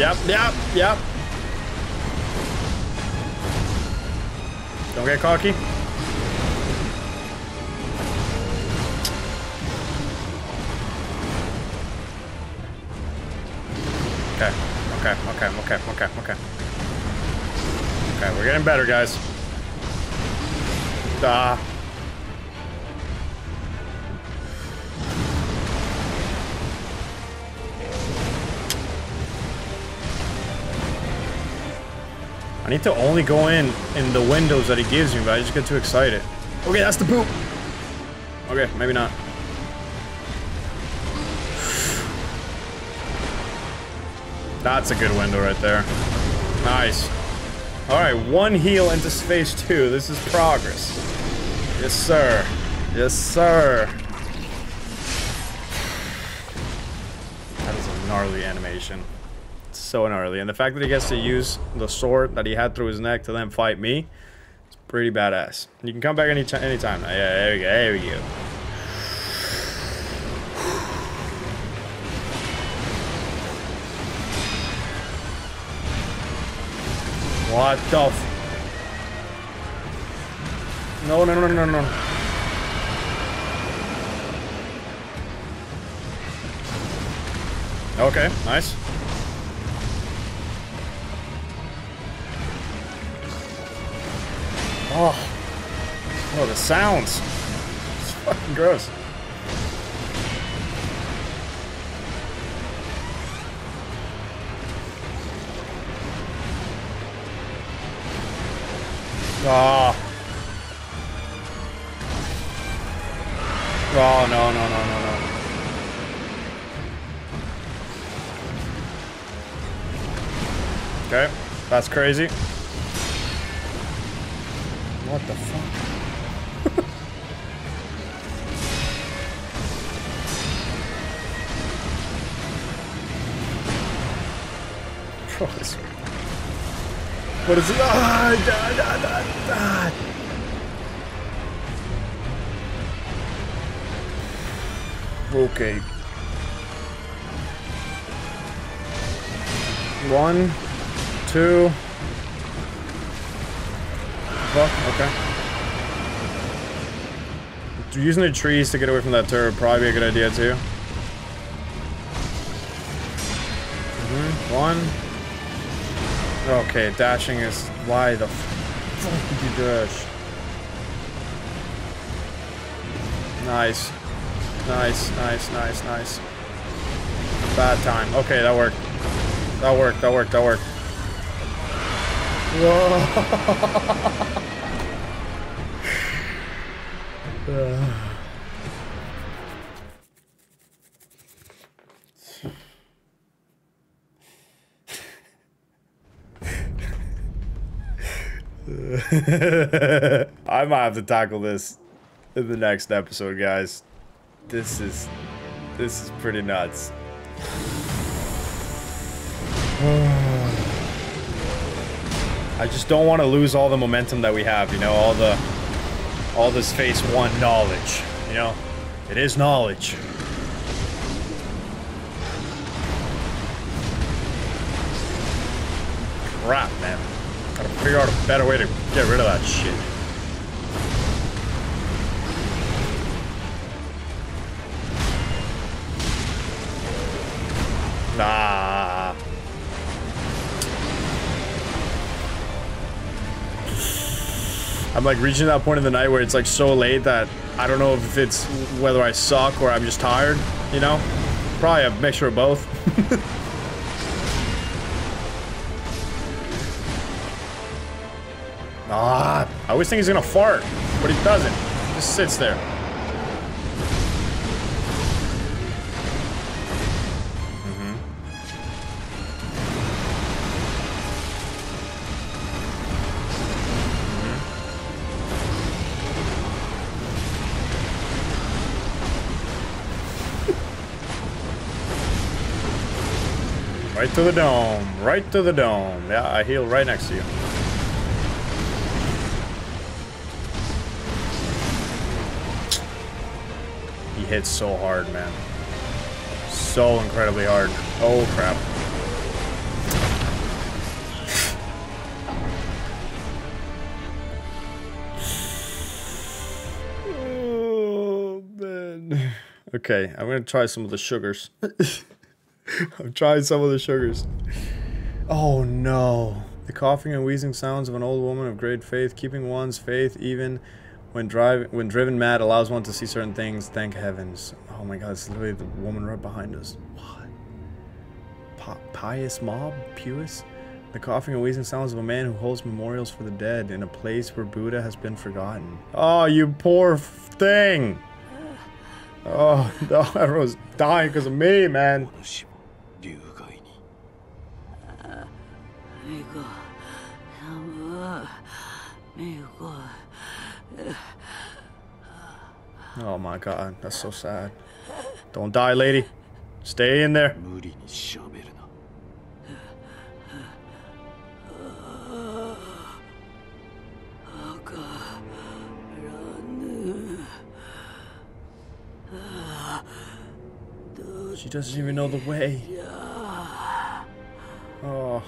Yep, yep, yep. Don't get cocky. Okay, okay, okay, okay, okay, okay. Okay, we're getting better, guys. Ah. I need to only go in in the windows that he gives me, but I just get too excited. Okay, that's the poop. Okay, maybe not. That's a good window right there. Nice. Alright, one heal into space two. This is progress. Yes, sir. Yes, sir. That is a gnarly animation. So gnarly. And the fact that he gets to use the sword that he had through his neck to then fight me, it's Pretty badass. You can come back any time anytime. Yeah, there we go. There we go. What the f- No, no, no, no, no. Okay, nice. Sounds. It's fucking gross. Ah. Oh, no, no, no, no, no. Okay, that's crazy. What the fuck? What is it? Ah, da, da, da, da. Okay. One, two. Fuck, okay. Using the trees to get away from that turret would probably be a good idea too. Mhm, One. Okay, dashing is why the fuck did you dash? Nice. Nice, nice, nice, nice. Bad time. Okay, that worked. That worked, that worked, that worked. Uh. I might have to tackle this in the next episode, guys. This is this is pretty nuts. I just don't want to lose all the momentum that we have, you know, all the all this phase one knowledge, you know. It is knowledge. Crap, man. Figure out a better way to get rid of that shit. Nah. I'm like reaching that point in the night where it's like so late that I don't know if it's whether I suck or I'm just tired, you know? Probably a mixture of both. ah, I always think he's gonna fart, but he doesn't. He just sits there. Right to the dome. Right to the dome. Yeah, I heal right next to you. Hits so hard, man. So incredibly hard. Oh, crap. Oh, man. Okay, I'm gonna try some of the sugars. I'm trying some of the sugars. Oh no. The coughing and wheezing sounds of an old woman of great faith, keeping one's faith even when drive when driven mad allows one to see certain things. Thank heavens. Oh my god, it's literally the woman right behind us. What? Pi- pious mob? Pious? The coughing and wheezing sounds of a man who holds memorials for the dead in a place where Buddha has been forgotten. Oh, you poor thing! Oh, no, everyone's dying because of me, man. Oh my god, that's so sad. Don't die, lady. Stay in there. She doesn't even know the way. Oh.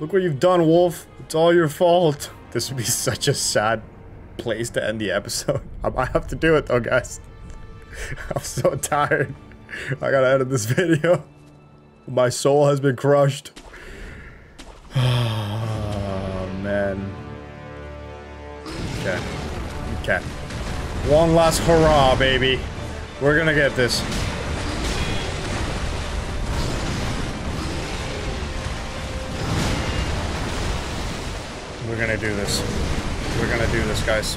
Look what you've done, Wolf. It's all your fault. This would be such a sad place to end the episode. I might have to do it though, guys. I'm so tired. I gotta edit this video. My soul has been crushed. Oh, man. Okay. Okay. One last hurrah, baby. We're gonna get this. We're gonna do this. We're gonna do this, guys.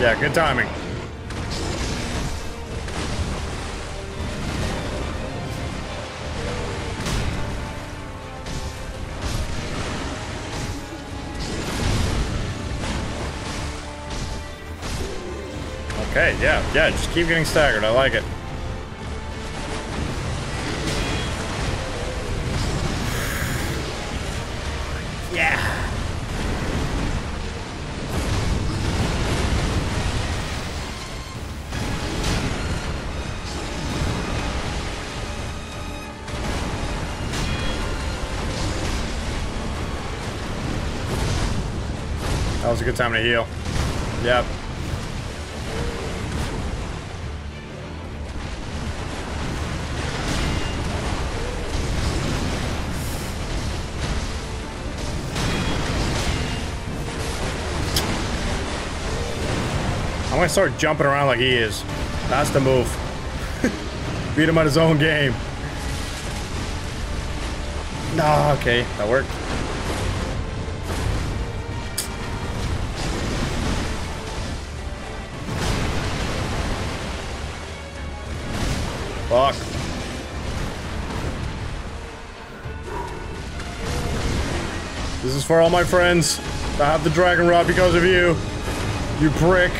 Yeah, good timing. Okay, yeah, yeah, just keep getting staggered. I like it. Yeah. That was a good time to heal. Yep. Gonna start jumping around like he is. That's the move. Beat him at his own game. No, okay, that worked. Fuck. This is for all my friends. I have the Dragonrot because of you. You prick.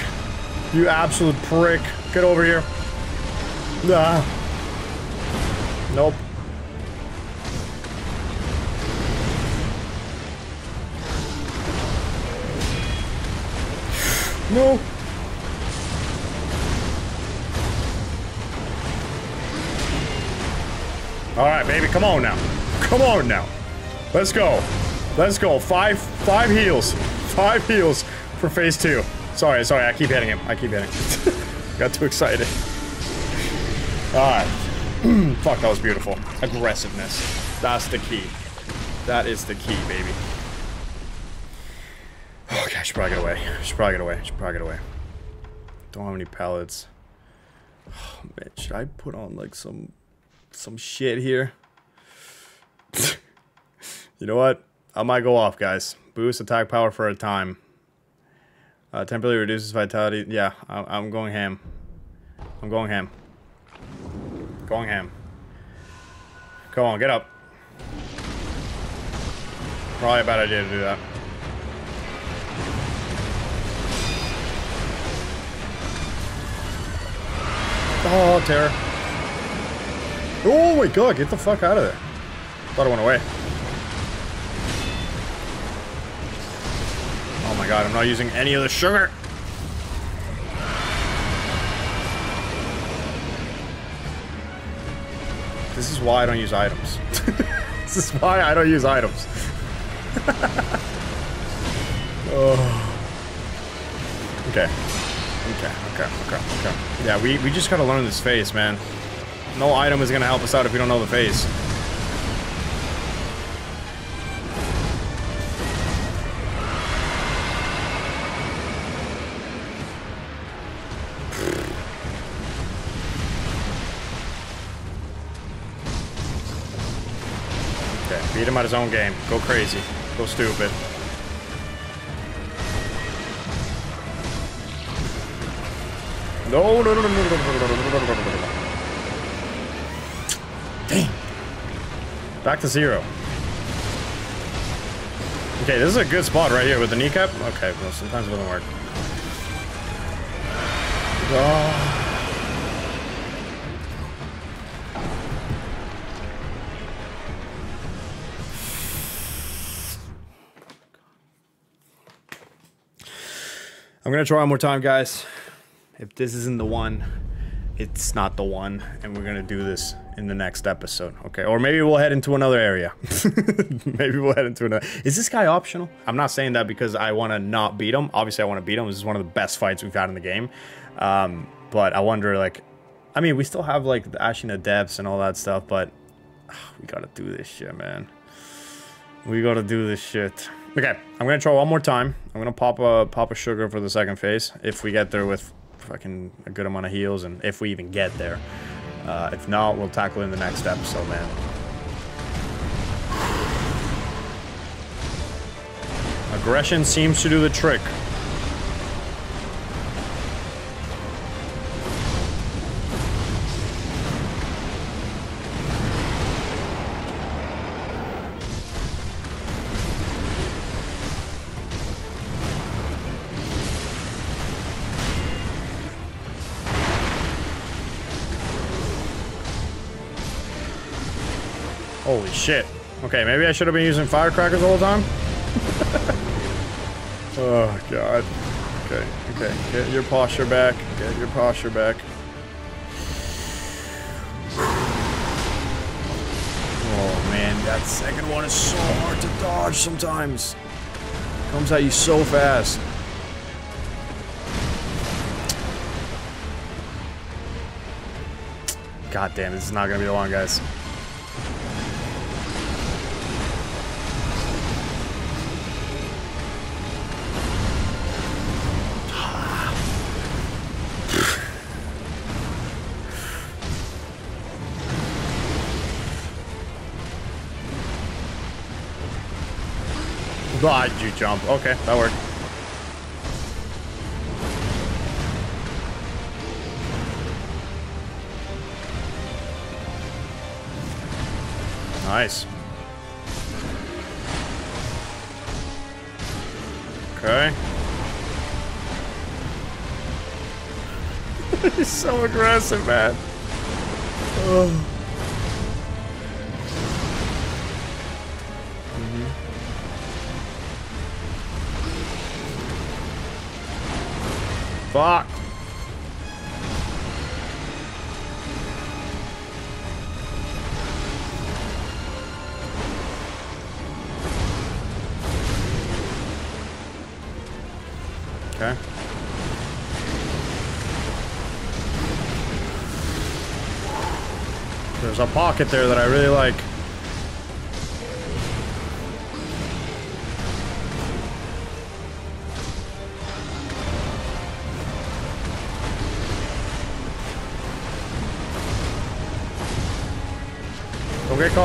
You absolute prick. Get over here. Nah. Nope. No. All right, baby, come on now. Come on now. Let's go. Let's go. Five, five heals. Five heals for phase two. Sorry, sorry, I keep hitting him. I keep hitting him. Got too excited. Alright. Fuck, that was beautiful. Aggressiveness. That's the key. That is the key, baby. Okay, I should probably get away. I should probably get away. I should probably get away. Don't have any pellets. Oh, man, should I put on like some some shit here? you know what? I might go off, guys. Boost attack power for a time. Uh, temporarily reduces vitality. Yeah, I I'm going ham. I'm going ham. Going ham. Come on, get up. Probably a bad idea to do that. Oh, terror. Oh my god, get the fuck out of there. Thought it went away. Oh my god, I'm not using any of the sugar. This is why I don't use items. this is why I don't use items. oh. Okay. Okay, okay, okay, okay. Yeah, we, we just gotta learn this face, man. No item is gonna help us out if we don't know the face. Him at his own game. Go crazy. Go stupid. No, no, no, no, no, no, no, no, no, no, no. Dang. Back to zero. Okay, this is a good spot right here with the kneecap. Okay, well, sometimes it doesn't work. Oh. I'm gonna try one more time, guys. If this isn't the one, it's not the one, and we're gonna do this in the next episode, okay? Or maybe we'll head into another area. maybe we'll head into another. Is this guy optional? I'm not saying that because I want to not beat him. Obviously, I want to beat him. This is one of the best fights we've had in the game. Um, but I wonder, like, I mean, we still have like the Ashina depths and all that stuff, but uh, we gotta do this shit, man. We gotta do this shit. Okay, I'm gonna try one more time. I'm gonna pop a pop a sugar for the second phase if we get there with fucking a good amount of heals and if we even get there. Uh, if not, we'll tackle in the next episode, man. Aggression seems to do the trick. Holy shit. Okay, maybe I should have been using firecrackers all the time. oh, God. Okay, okay. Get your posture back. Get your posture back. Oh, man. That second one is so hard to dodge sometimes. Comes at you so fast. God damn, this is not gonna be long, guys. Jump. Okay, that worked. Nice. Okay. He's so aggressive, man. Fuck. Okay. There's a pocket there that I really like.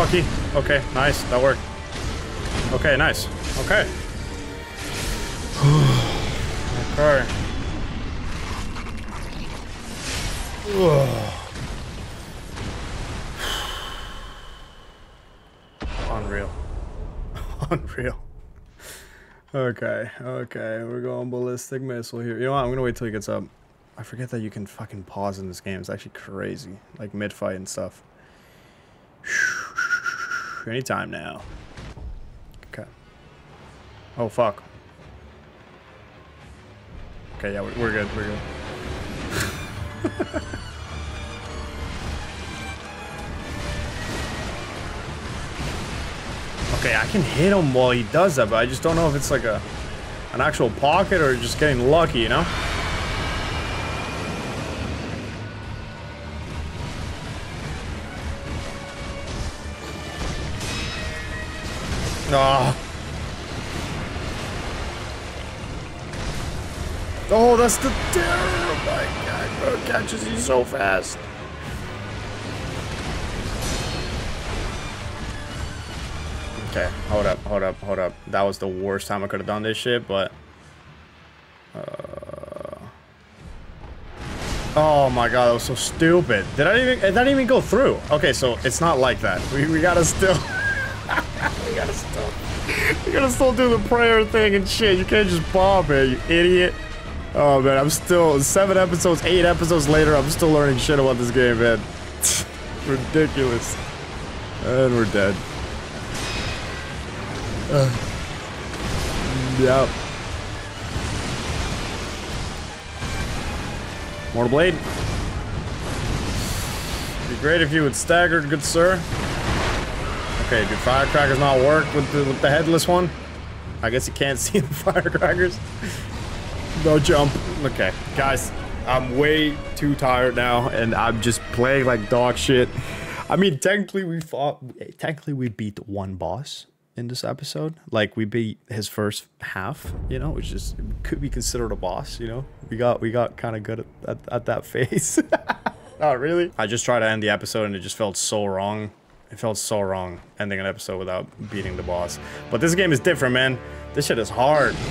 Cocky. Okay, nice. That worked. Okay, nice. Okay. okay. Unreal. Unreal. Okay, okay, we're going ballistic missile here. You know what? I'm gonna wait till he gets up. I forget that you can fucking pause in this game. It's actually crazy. Like mid-fight and stuff. Anytime now. Okay. Oh, fuck. Okay, yeah, we're, we're good, we're good. okay, I can hit him while he does that, but I just don't know if it's like a an actual pocket or just getting lucky, you know? Oh, that's the terror! Oh my god, bro, catches you so fast. Okay, hold up, hold up, hold up. That was the worst time I could have done this shit, but... Uh... Oh my god, that was so stupid. Did I even... It didn't even go through. Okay, so it's not like that. We, we gotta still... we gotta still... You gotta still do the prayer thing and shit. You can't just bomb it, you idiot. Oh man, I'm still seven episodes, eight episodes later. I'm still learning shit about this game, man. Ridiculous. And we're dead. Uh, yep. Mortal Blade. Be great if you would stagger, good sir. Okay, do firecrackers not work with the, with the headless one? I guess you can't see the firecrackers. No jump. Okay, guys, I'm way too tired now, and I'm just playing like dog shit. I mean, technically we fought. Technically, we beat one boss in this episode. Like we beat his first half, you know, which is could be considered a boss. You know, we got we got kind of good at, at, at that phase. Not oh, really. I just tried to end the episode, and it just felt so wrong. It felt so wrong ending an episode without beating the boss. But this game is different, man. This shit is hard.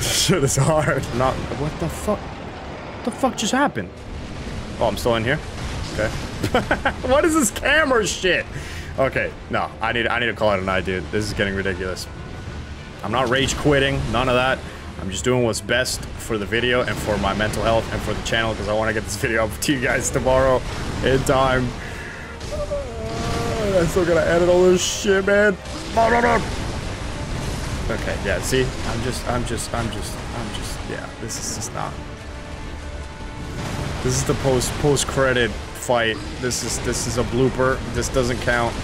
This shit is hard. Not what the fuck? What the fuck just happened? Oh, I'm still in here. Okay. what is this camera shit? Okay, no, I need I need to call it a night, dude. This is getting ridiculous. I'm not rage quitting, none of that. I'm just doing what's best for the video and for my mental health and for the channel because I want to get this video up to you guys tomorrow in time. I still gotta edit all this shit, man. Okay, yeah, see? I'm just, I'm just, I'm just, I'm just, yeah, this is just not. This is the post, post-credit fight. This is, this is a blooper. This doesn't count.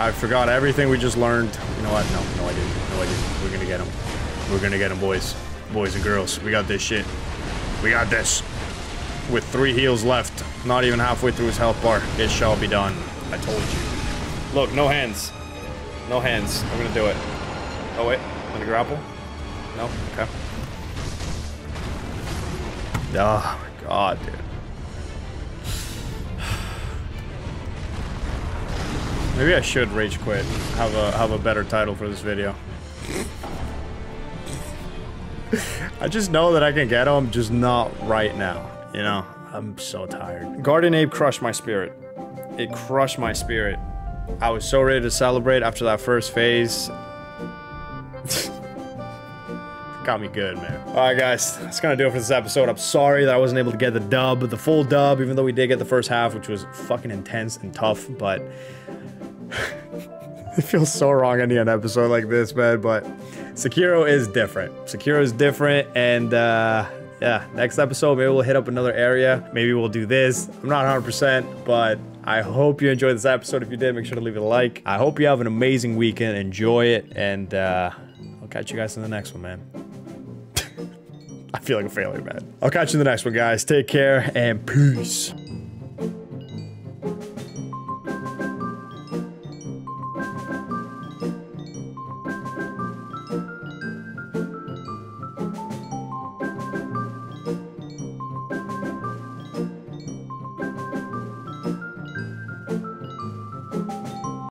I forgot everything we just learned. You know what? No, no I didn't. No I didn't. We're gonna get him. We're gonna get him, boys. Boys and girls. We got this shit. We got this. With three heals left, not even halfway through his health bar, it shall be done. I told you. Look, no hands. No hands. I'm gonna do it. Oh wait, I'm gonna grapple? No? Okay. Oh my god, dude. Maybe I should rage quit. Have a have a better title for this video. I just know that I can get him, just not right now. You know, I'm so tired. Guardian Ape crushed my spirit. It crushed my spirit. I was so ready to celebrate after that first phase. Got me good, man. All right, guys, that's gonna do it for this episode. I'm sorry that I wasn't able to get the dub, the full dub, even though we did get the first half, which was fucking intense and tough, but it feels so wrong ending an episode like this, man, but Sekiro is different. Sekiro is different, and uh, yeah, next episode, maybe we'll hit up another area. Maybe we'll do this. I'm not 100%, but I hope you enjoyed this episode. If you did, make sure to leave it a like. I hope you have an amazing weekend. Enjoy it, and uh, I'll catch you guys in the next one, man. I feel like a failure, man. I'll catch you in the next one, guys. Take care, and peace.